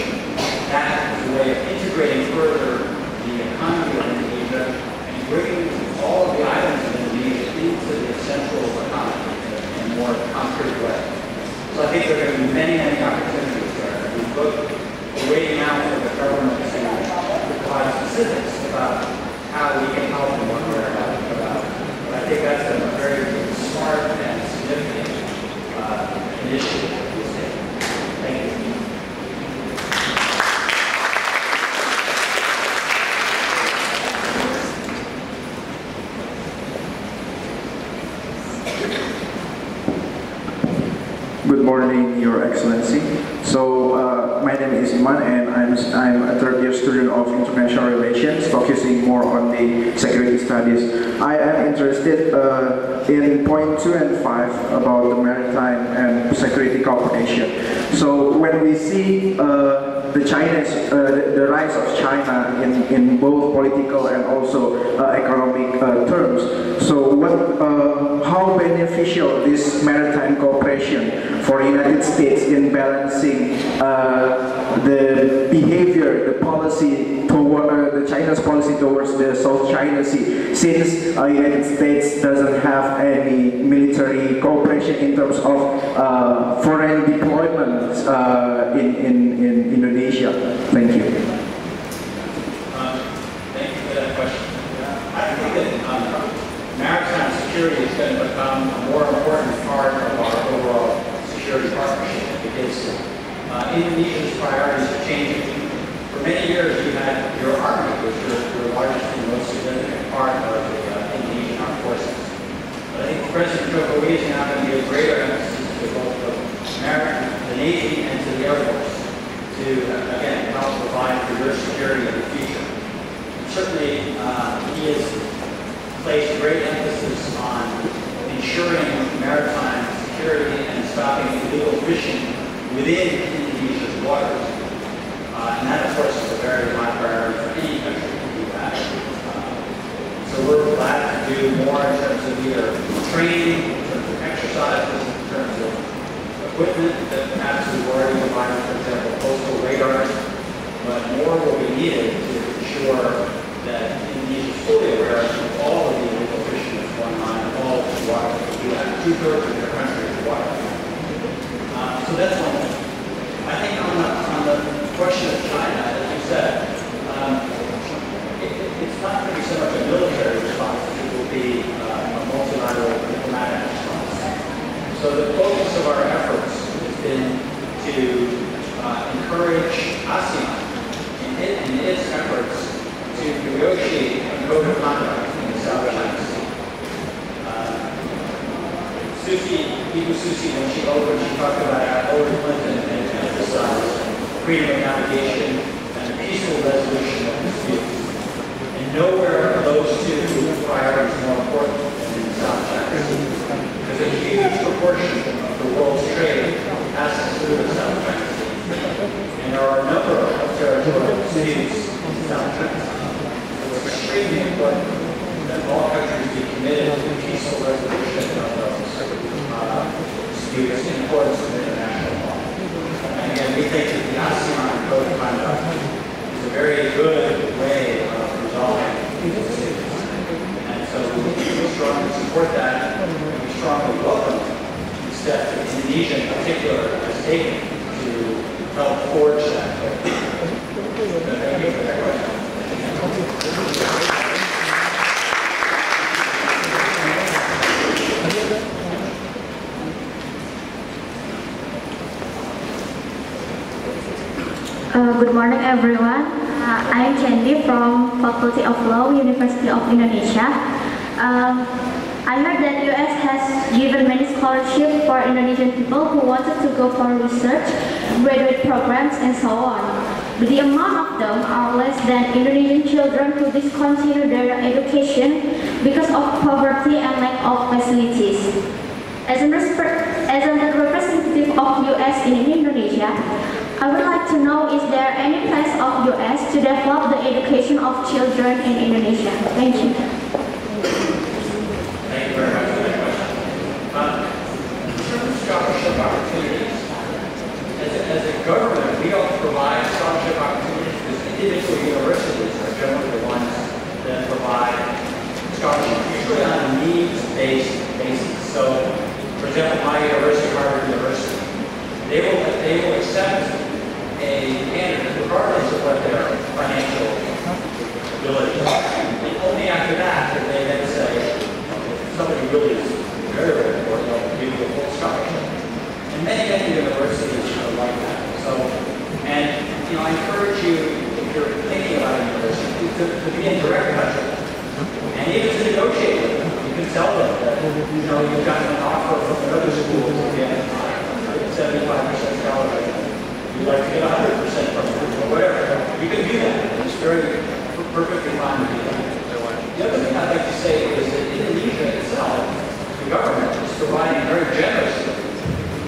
that as a way of integrating further the economy of Indonesia and bringing all of the islands of Indonesia into the central economy in a more concrete way. So I think there are going to be many, many opportunities there. We look, we're waiting now for the government to provide specifics about how we can help and what we're about. But I think that's a very smart 2 and 5 about the maritime and security cooperation. So when we see uh, the Chinese, uh, the rise of China in, in both political and also uh, economic uh, terms, so what, uh, how beneficial this maritime cooperation for United States in balancing uh, the behavior, the policy toward uh, the China's policy towards the South China Sea, since uh, United States doesn't have any military cooperation in terms of uh, foreign deployments uh, in, in, in Indonesia. Thank you. Um, Thank you for that question. I think that um, maritime security is going to become a more important part of our overall security partnership because uh, Indonesia's priorities are changing. For many years, you had your army, which was your largest and most significant part of the uh, Indonesian armed forces. But I think President Jokowi is now going to give greater emphasis to both the maritime, the Navy, and to the Air Force to, uh, again, help provide for your security in the future. Certainly, uh, he has placed great emphasis on ensuring maritime security and stopping illegal fishing within Indonesia's waters. Uh, and that, of course, is a very high priority for any country to do that. Uh, so we're glad to do more in terms of either training, in terms of exercises, in terms of equipment that perhaps we've already provided, for example, coastal radars, but more will be needed to ensure that Indonesia is fully aware of all of the illegal fishing that's going on in all of its waters. We have two-thirds of their country is water. So that's one thing. I think on the, on the question of China, as you said, um, it, it- it's not going to be so much a military response, it will be uh, a multilateral diplomatic response. So the focus of our efforts has been to uh, encourage ASEAN in, it, in its efforts to negotiate a code of conduct in the South China Sea. Uh, Susie, Ibu Susie, when she opened, she talked about how Hillary Clinton had emphasized freedom of navigation and peaceful resolution of disputes. And nowhere are those two priorities more important than in South China. Because a huge proportion of the world's trade passes through the South China. And there are a number of territorial disputes in South China. It's extremely important that all countries be committed to peaceful resolution of those disputes in accordance with international law. And again, we think that the ASEAN Code of Conduct is a very good way of resolving disputes. And so we strongly support that, and we strongly welcome the steps that Indonesia in particular has taken to help forge that. Thank you for that question. Uh, good morning, everyone. Uh, I am Candy from Faculty of Law, University of Indonesia. Um, I heard that US has given many scholarships for Indonesian people who wanted to go for research, graduate programs, and so on. But the amount of them are less than Indonesian children who discontinue their education because of poverty and lack of facilities. As as a representative of US in Indonesia, I would like to know is there any plans of US to develop the education of children in Indonesia? Thank you. Thank you very much for that question. Uh, In terms of scholarship opportunities, as a, as a government, we don't provide scholarship opportunities because individual universities are generally the ones that provide scholarships, usually on a needs-based basis. So, for example, my university, Harvard University, they will, they will accept a candidate regardless of what their financial ability is. And only after that, that they then say, somebody really is very, very important, they'll give you a full scholarship. And many, many universities are like that. So, and, you know, I encourage you, if you're thinking about a university, to, to be in direct them. And even to negotiate with them. You can tell them that, you know, you've gotten an offer from another school to get uh, seventy-five percent scholarship. You'd like to get hundred percent from it, whatever, you can do that. It's very perfectly fine to do that. The other thing I'd like to say is that Indonesia itself, the government is providing very generously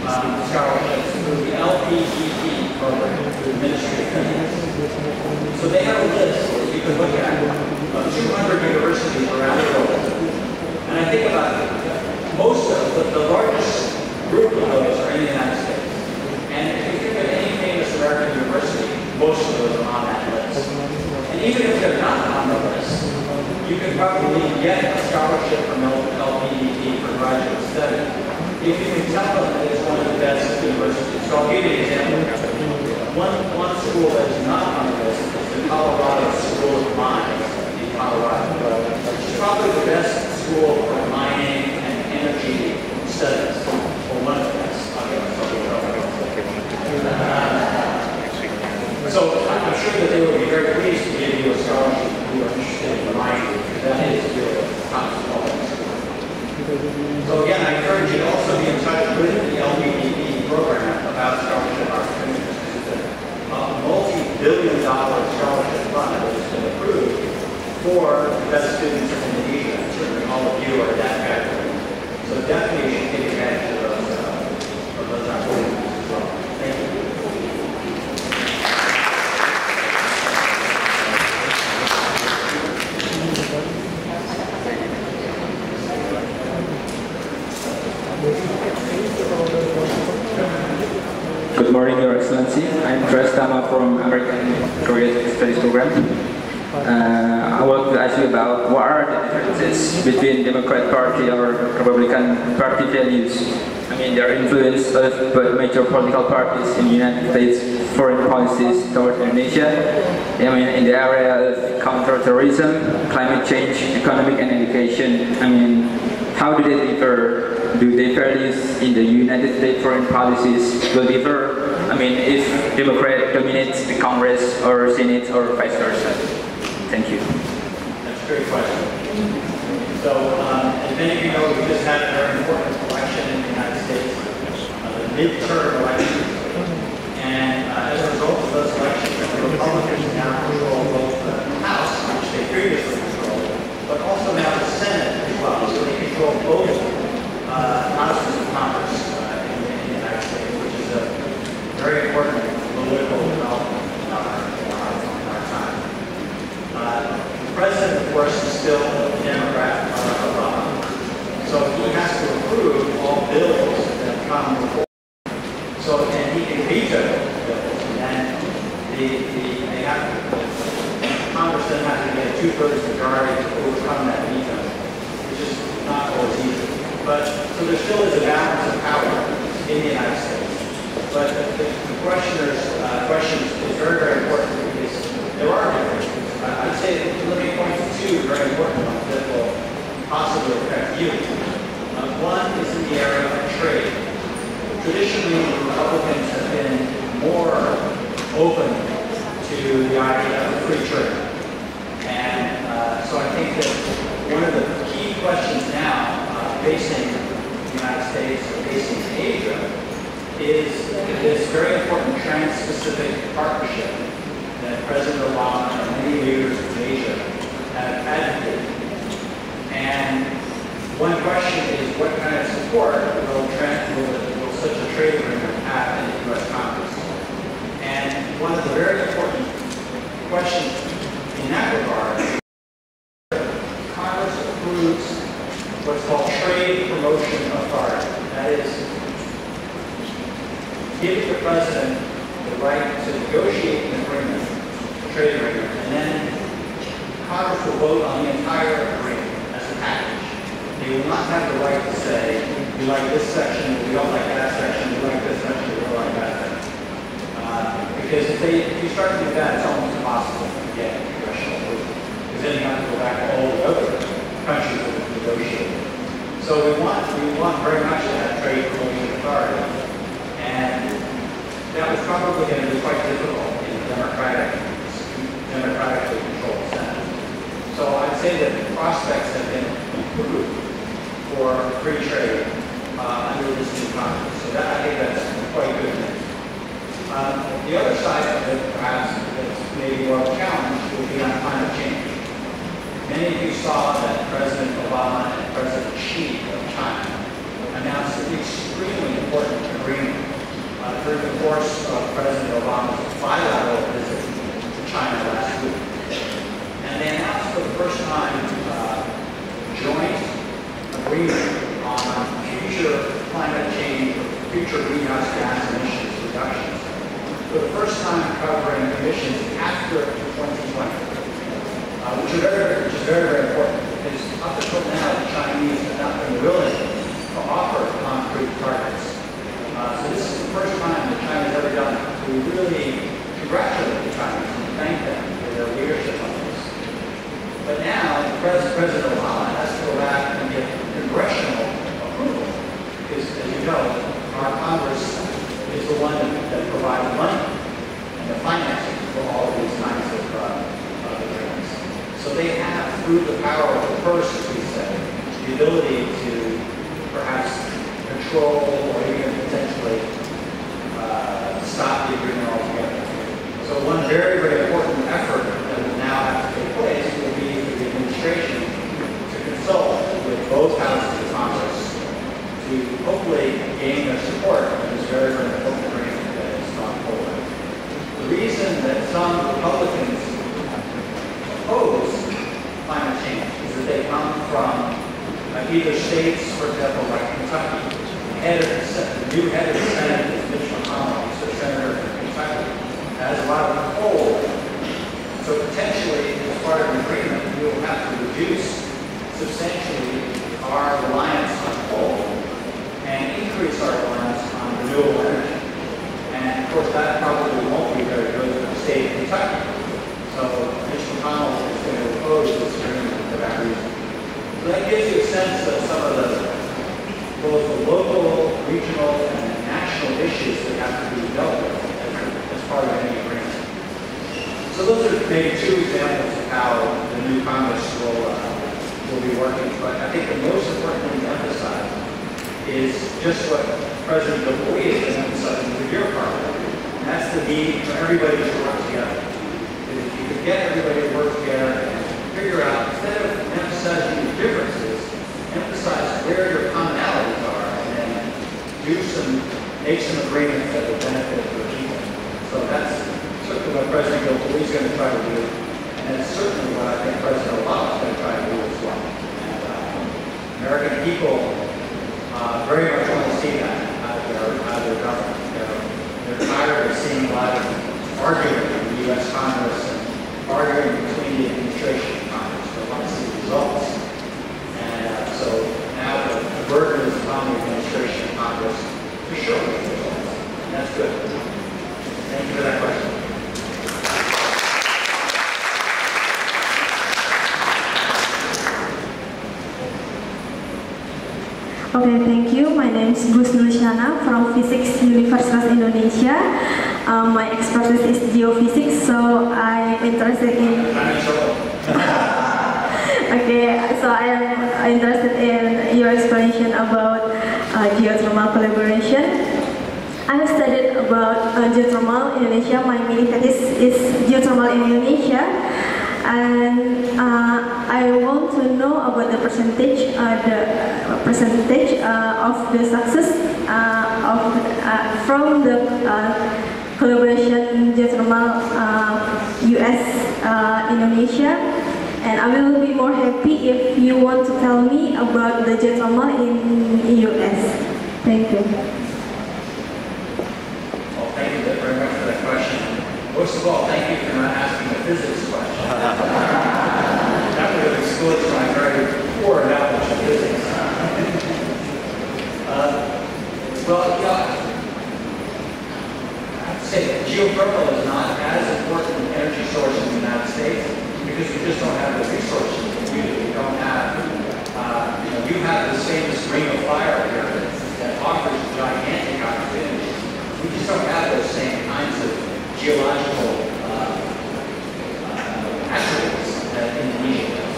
um, scholarships through the LPDP program, through the Ministry of Finance. So they have a list that you can look at of 200 universities around the world. And I think about it, most of the, the largest group of those are in the United States. And if you think of any famous American university, most of those are on that list. And even if they're not on the list, you can probably get a scholarship from LPDP for graduate study. If you can tell them that it's one of the best universities. So I'll give you an example. One, one school that is not on the list is the Colorado School of Mines in Colorado. It's probably the best school for mining and energy studies, or one of the best. I'll give So I'm sure that they would be very pleased to give you a scholarship if you are interested in mining, because that is a top. So again, I encourage you to also be in touch with the LPDP program about scholarship opportunities. A multi-billion dollar scholarship fund that has been approved for the best students in Indonesia. Certainly all of you are that category. So definitely you should advantage of those, uh, of those opportunities as well. Thank you. Good morning, Your Excellency. I'm Tres Tama from American Korea Studies Program. Uh, I want to ask you about what are the differences between Democrat Party or Republican Party values? I mean, their influence of major political parties in the United States foreign policies towards Indonesia. I mean, in the area of counterterrorism, climate change, economic and education. I mean, how do they differ? Do their values in the United States foreign policies will differ? I mean, if Democrat dominates the Congress or Senate or vice versa? Thank you. That's a great question. So, um, as many of you know, we just had a very important election in the United States, uh, the midterm election. And uh, as a result of those elections, the Republicans now control both the House, which they previously controlled, but also now the Senate as well. So they control both uh, houses of Congress uh, in, in the United States, which is a very important political development in our, our, our time. Uh, the president, of course, is still a Democrat, Barack Obama. So he has to approve all bills that come before. So, and he can veto bills. And the, the, they have to, Congress then has to get a two-thirds majority to overcome that veto, which is not always easy. But, so there still is a balance of power in the United States. But the, the, questioner's uh, question is very, very important because there are differences. I'd say, let me point to two very important ones that will possibly affect you. Uh, one is in the area of trade. Traditionally, Republicans have been more open to the idea of free trade. And uh, so I think that one of the key questions now uh, facing the United States or facing Asia is this very important trans-Pacific partnership that President Obama and many leaders in Asia have advocated. And one question is what kind of support will, will, will such a trade agreement have in the U.S. Congress? And one of the very important questions in that regard Congress approves what's called trade promotion authority. That is, giving the president the right to negotiate an agreement, a trade agreement, and then Congress will vote on the entire agreement as a package. They will not have the right to say, we like this Gus Gusnushana from Physics Universitas Indonesia. Um, my expertise is geophysics, so I'm interested in. [laughs] okay, so I am interested in your explanation about uh, geothermal collaboration. I have studied about uh, geothermal Indonesia. My mini thesis is geothermal in Indonesia, and uh, I want to know about the percentage, uh, the percentage uh, of the success from the uh, collaboration geothermal US uh, uh, Indonesia. And I will be more happy if you want to tell me about the geothermal in US. Thank you. First of all, thank you for not asking a physics question. [laughs] that would have excluded my very poor knowledge of physics. [laughs] uh, well, yeah, geothermal is not as important an energy source in the United States because we just don't have the resources we do. We don't have, uh, you know, you have the same ring of fire here that offers gigantic opportunities. We just don't have those same kinds of geological uh, uh attributes that Indonesia does.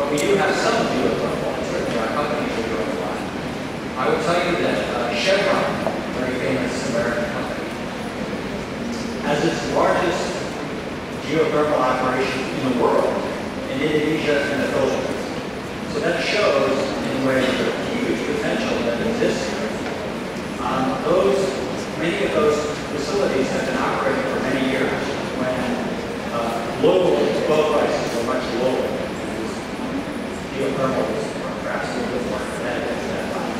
But we do have some geothermal, and certainly our companies are doing a lot. I will tell you that uh, Chevron, very famous American has its largest geothermal operation in the world in Indonesia and the Philippines. So that shows, in a the huge potential that exists here. Um, those, many of those facilities have been operating for many years when uh, local oil prices were much lower. Geothermal was perhaps a little bit more competitive at that time.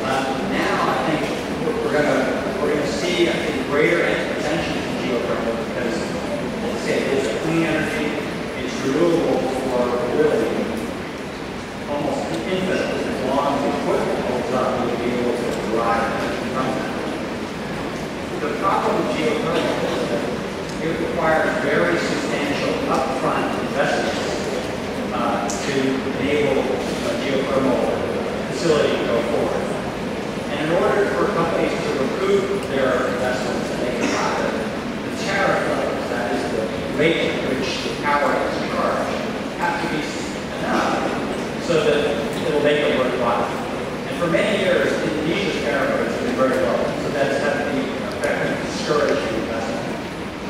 Um, now I think we're, we're going to see, I think, greater to a thermal because it's, it's clean energy, it's renewable for really almost infinite as long as the equipment holds up to be able to drive energy from that. The problem with geothermal is that it requires very substantial upfront investments uh, to enable a geothermal facility to go forward. And in order for companies to recoup their investments, rate at which the power is charged have to be enough so that it will make it worthwhile. And for many years, Indonesia's power have been very low, so that's had the effectively of discouraging investment.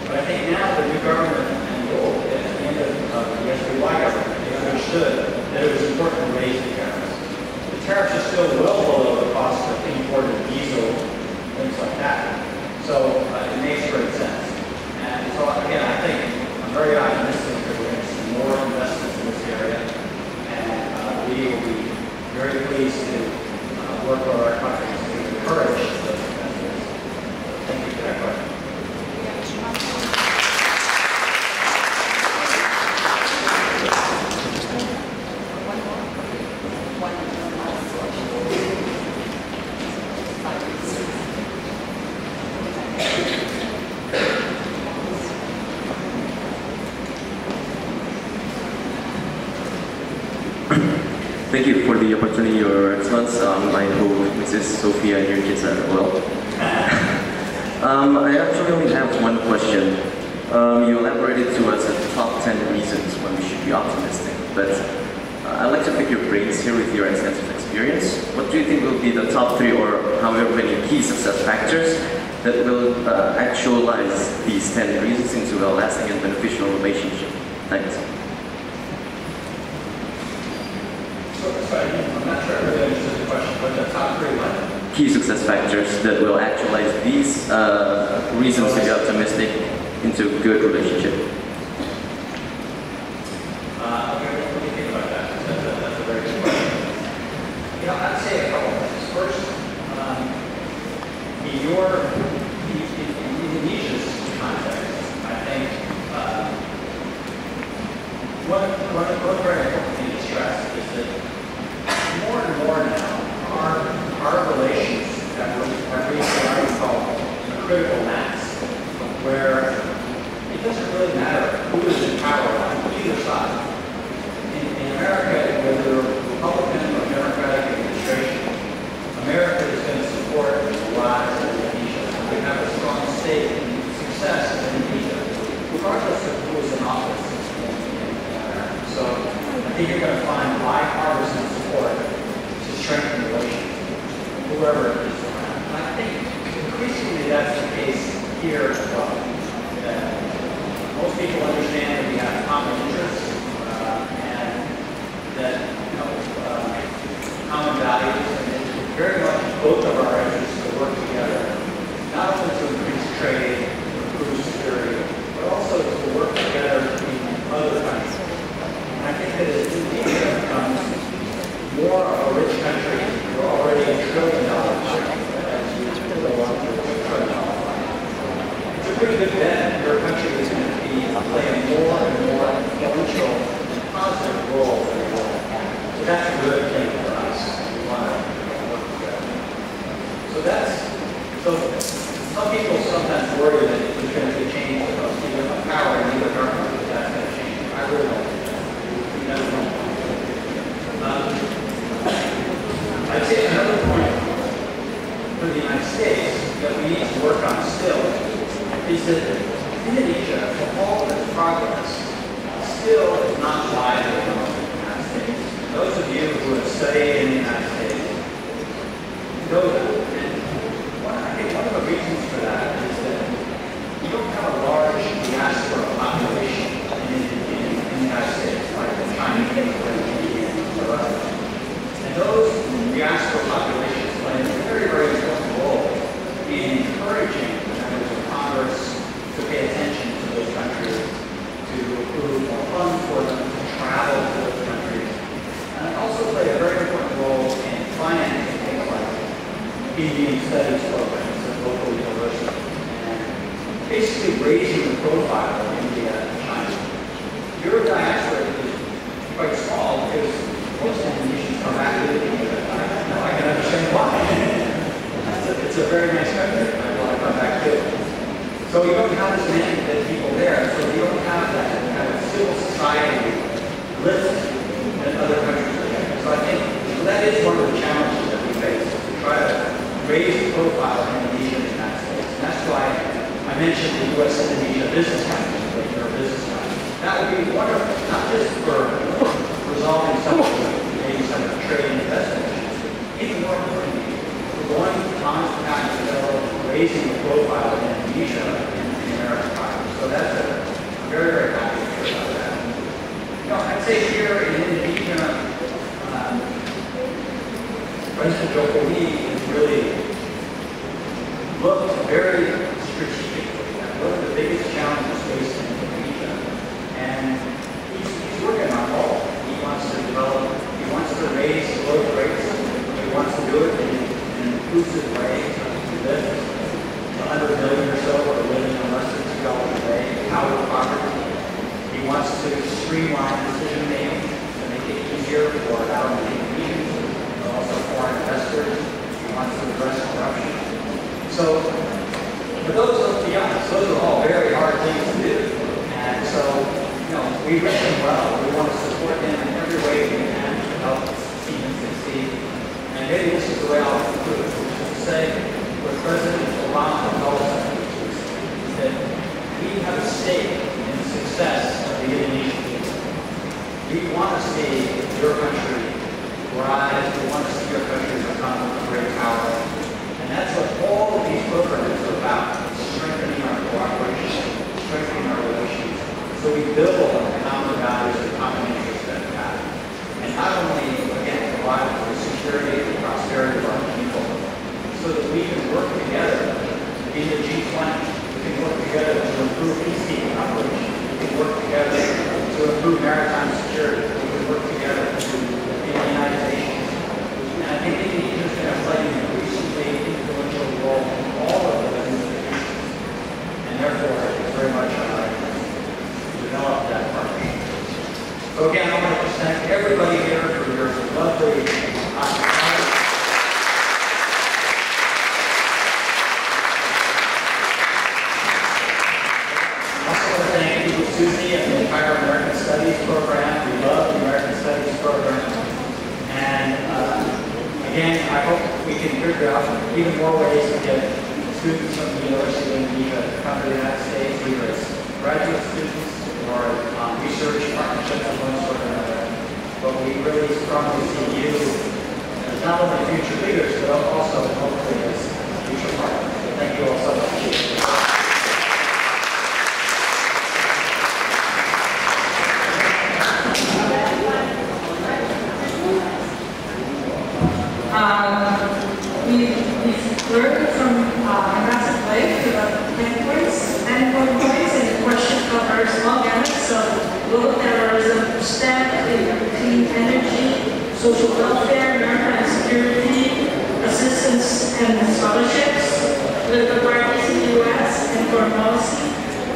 But I think now the new government and the old, at the end of, of the SBY government, they understood that it was important to raise the tariffs. The tariffs are still well below the cost of imported diesel, things like that.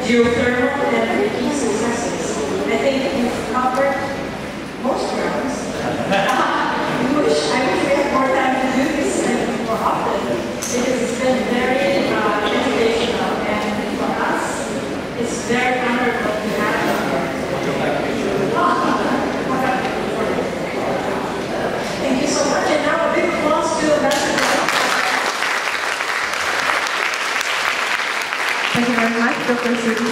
Geothermal and energy successes. I think you've covered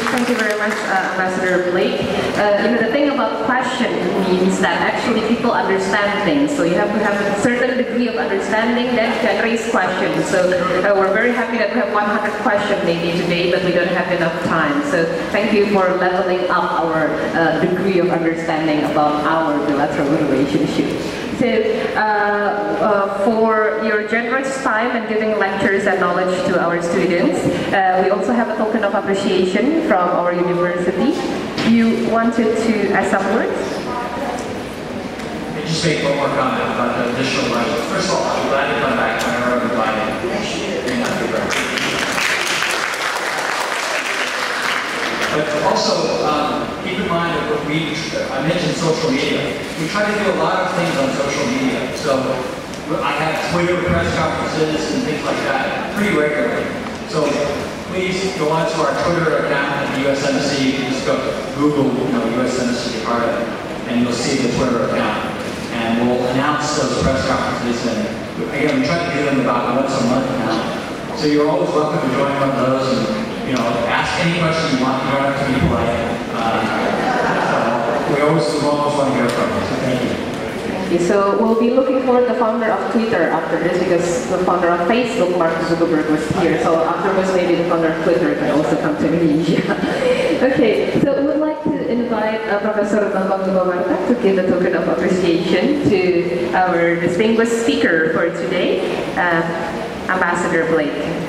Thank you very much, uh, Ambassador Blake. Uh, you know, the thing about question means that actually people understand things. So you have to have a certain degree of understanding then you can raise questions. So uh, we're very happy that we have 100 questions maybe today, but we don't have enough time. So thank you for leveling up our uh, degree of understanding about our bilateral relationship. Uh, uh, for your generous time and giving lectures and knowledge to our students, uh, we also have a token of appreciation from our university. You wanted to add some words? Just make one more comment about the additional budget. First of all, I'm glad to come back whenever I'm invited. But also, um, keep in mind that we, I mentioned social media. We try to do a lot of things on social media. So I have Twitter press conferences and things like that pretty regularly. So please go onto our Twitter account at the US Embassy. You can just go Google, you know, US Embassy Jakarta, and you'll see the Twitter account. And we'll announce those press conferences. And again, we try to do them about once a month now. So you're always welcome to join one of those and, you know, ask any question you want. You don't have to be polite. We always. So thank you. You. So we'll be looking for the founder of Twitter after this because the founder of Facebook, Mark Zuckerberg, was here. So afterwards, maybe the founder of Twitter can also come to Indonesia. [laughs] okay, so we would like to invite uh, Professor Bambang Gubawarta to give the token of appreciation to our distinguished speaker for today, uh, Ambassador Blake.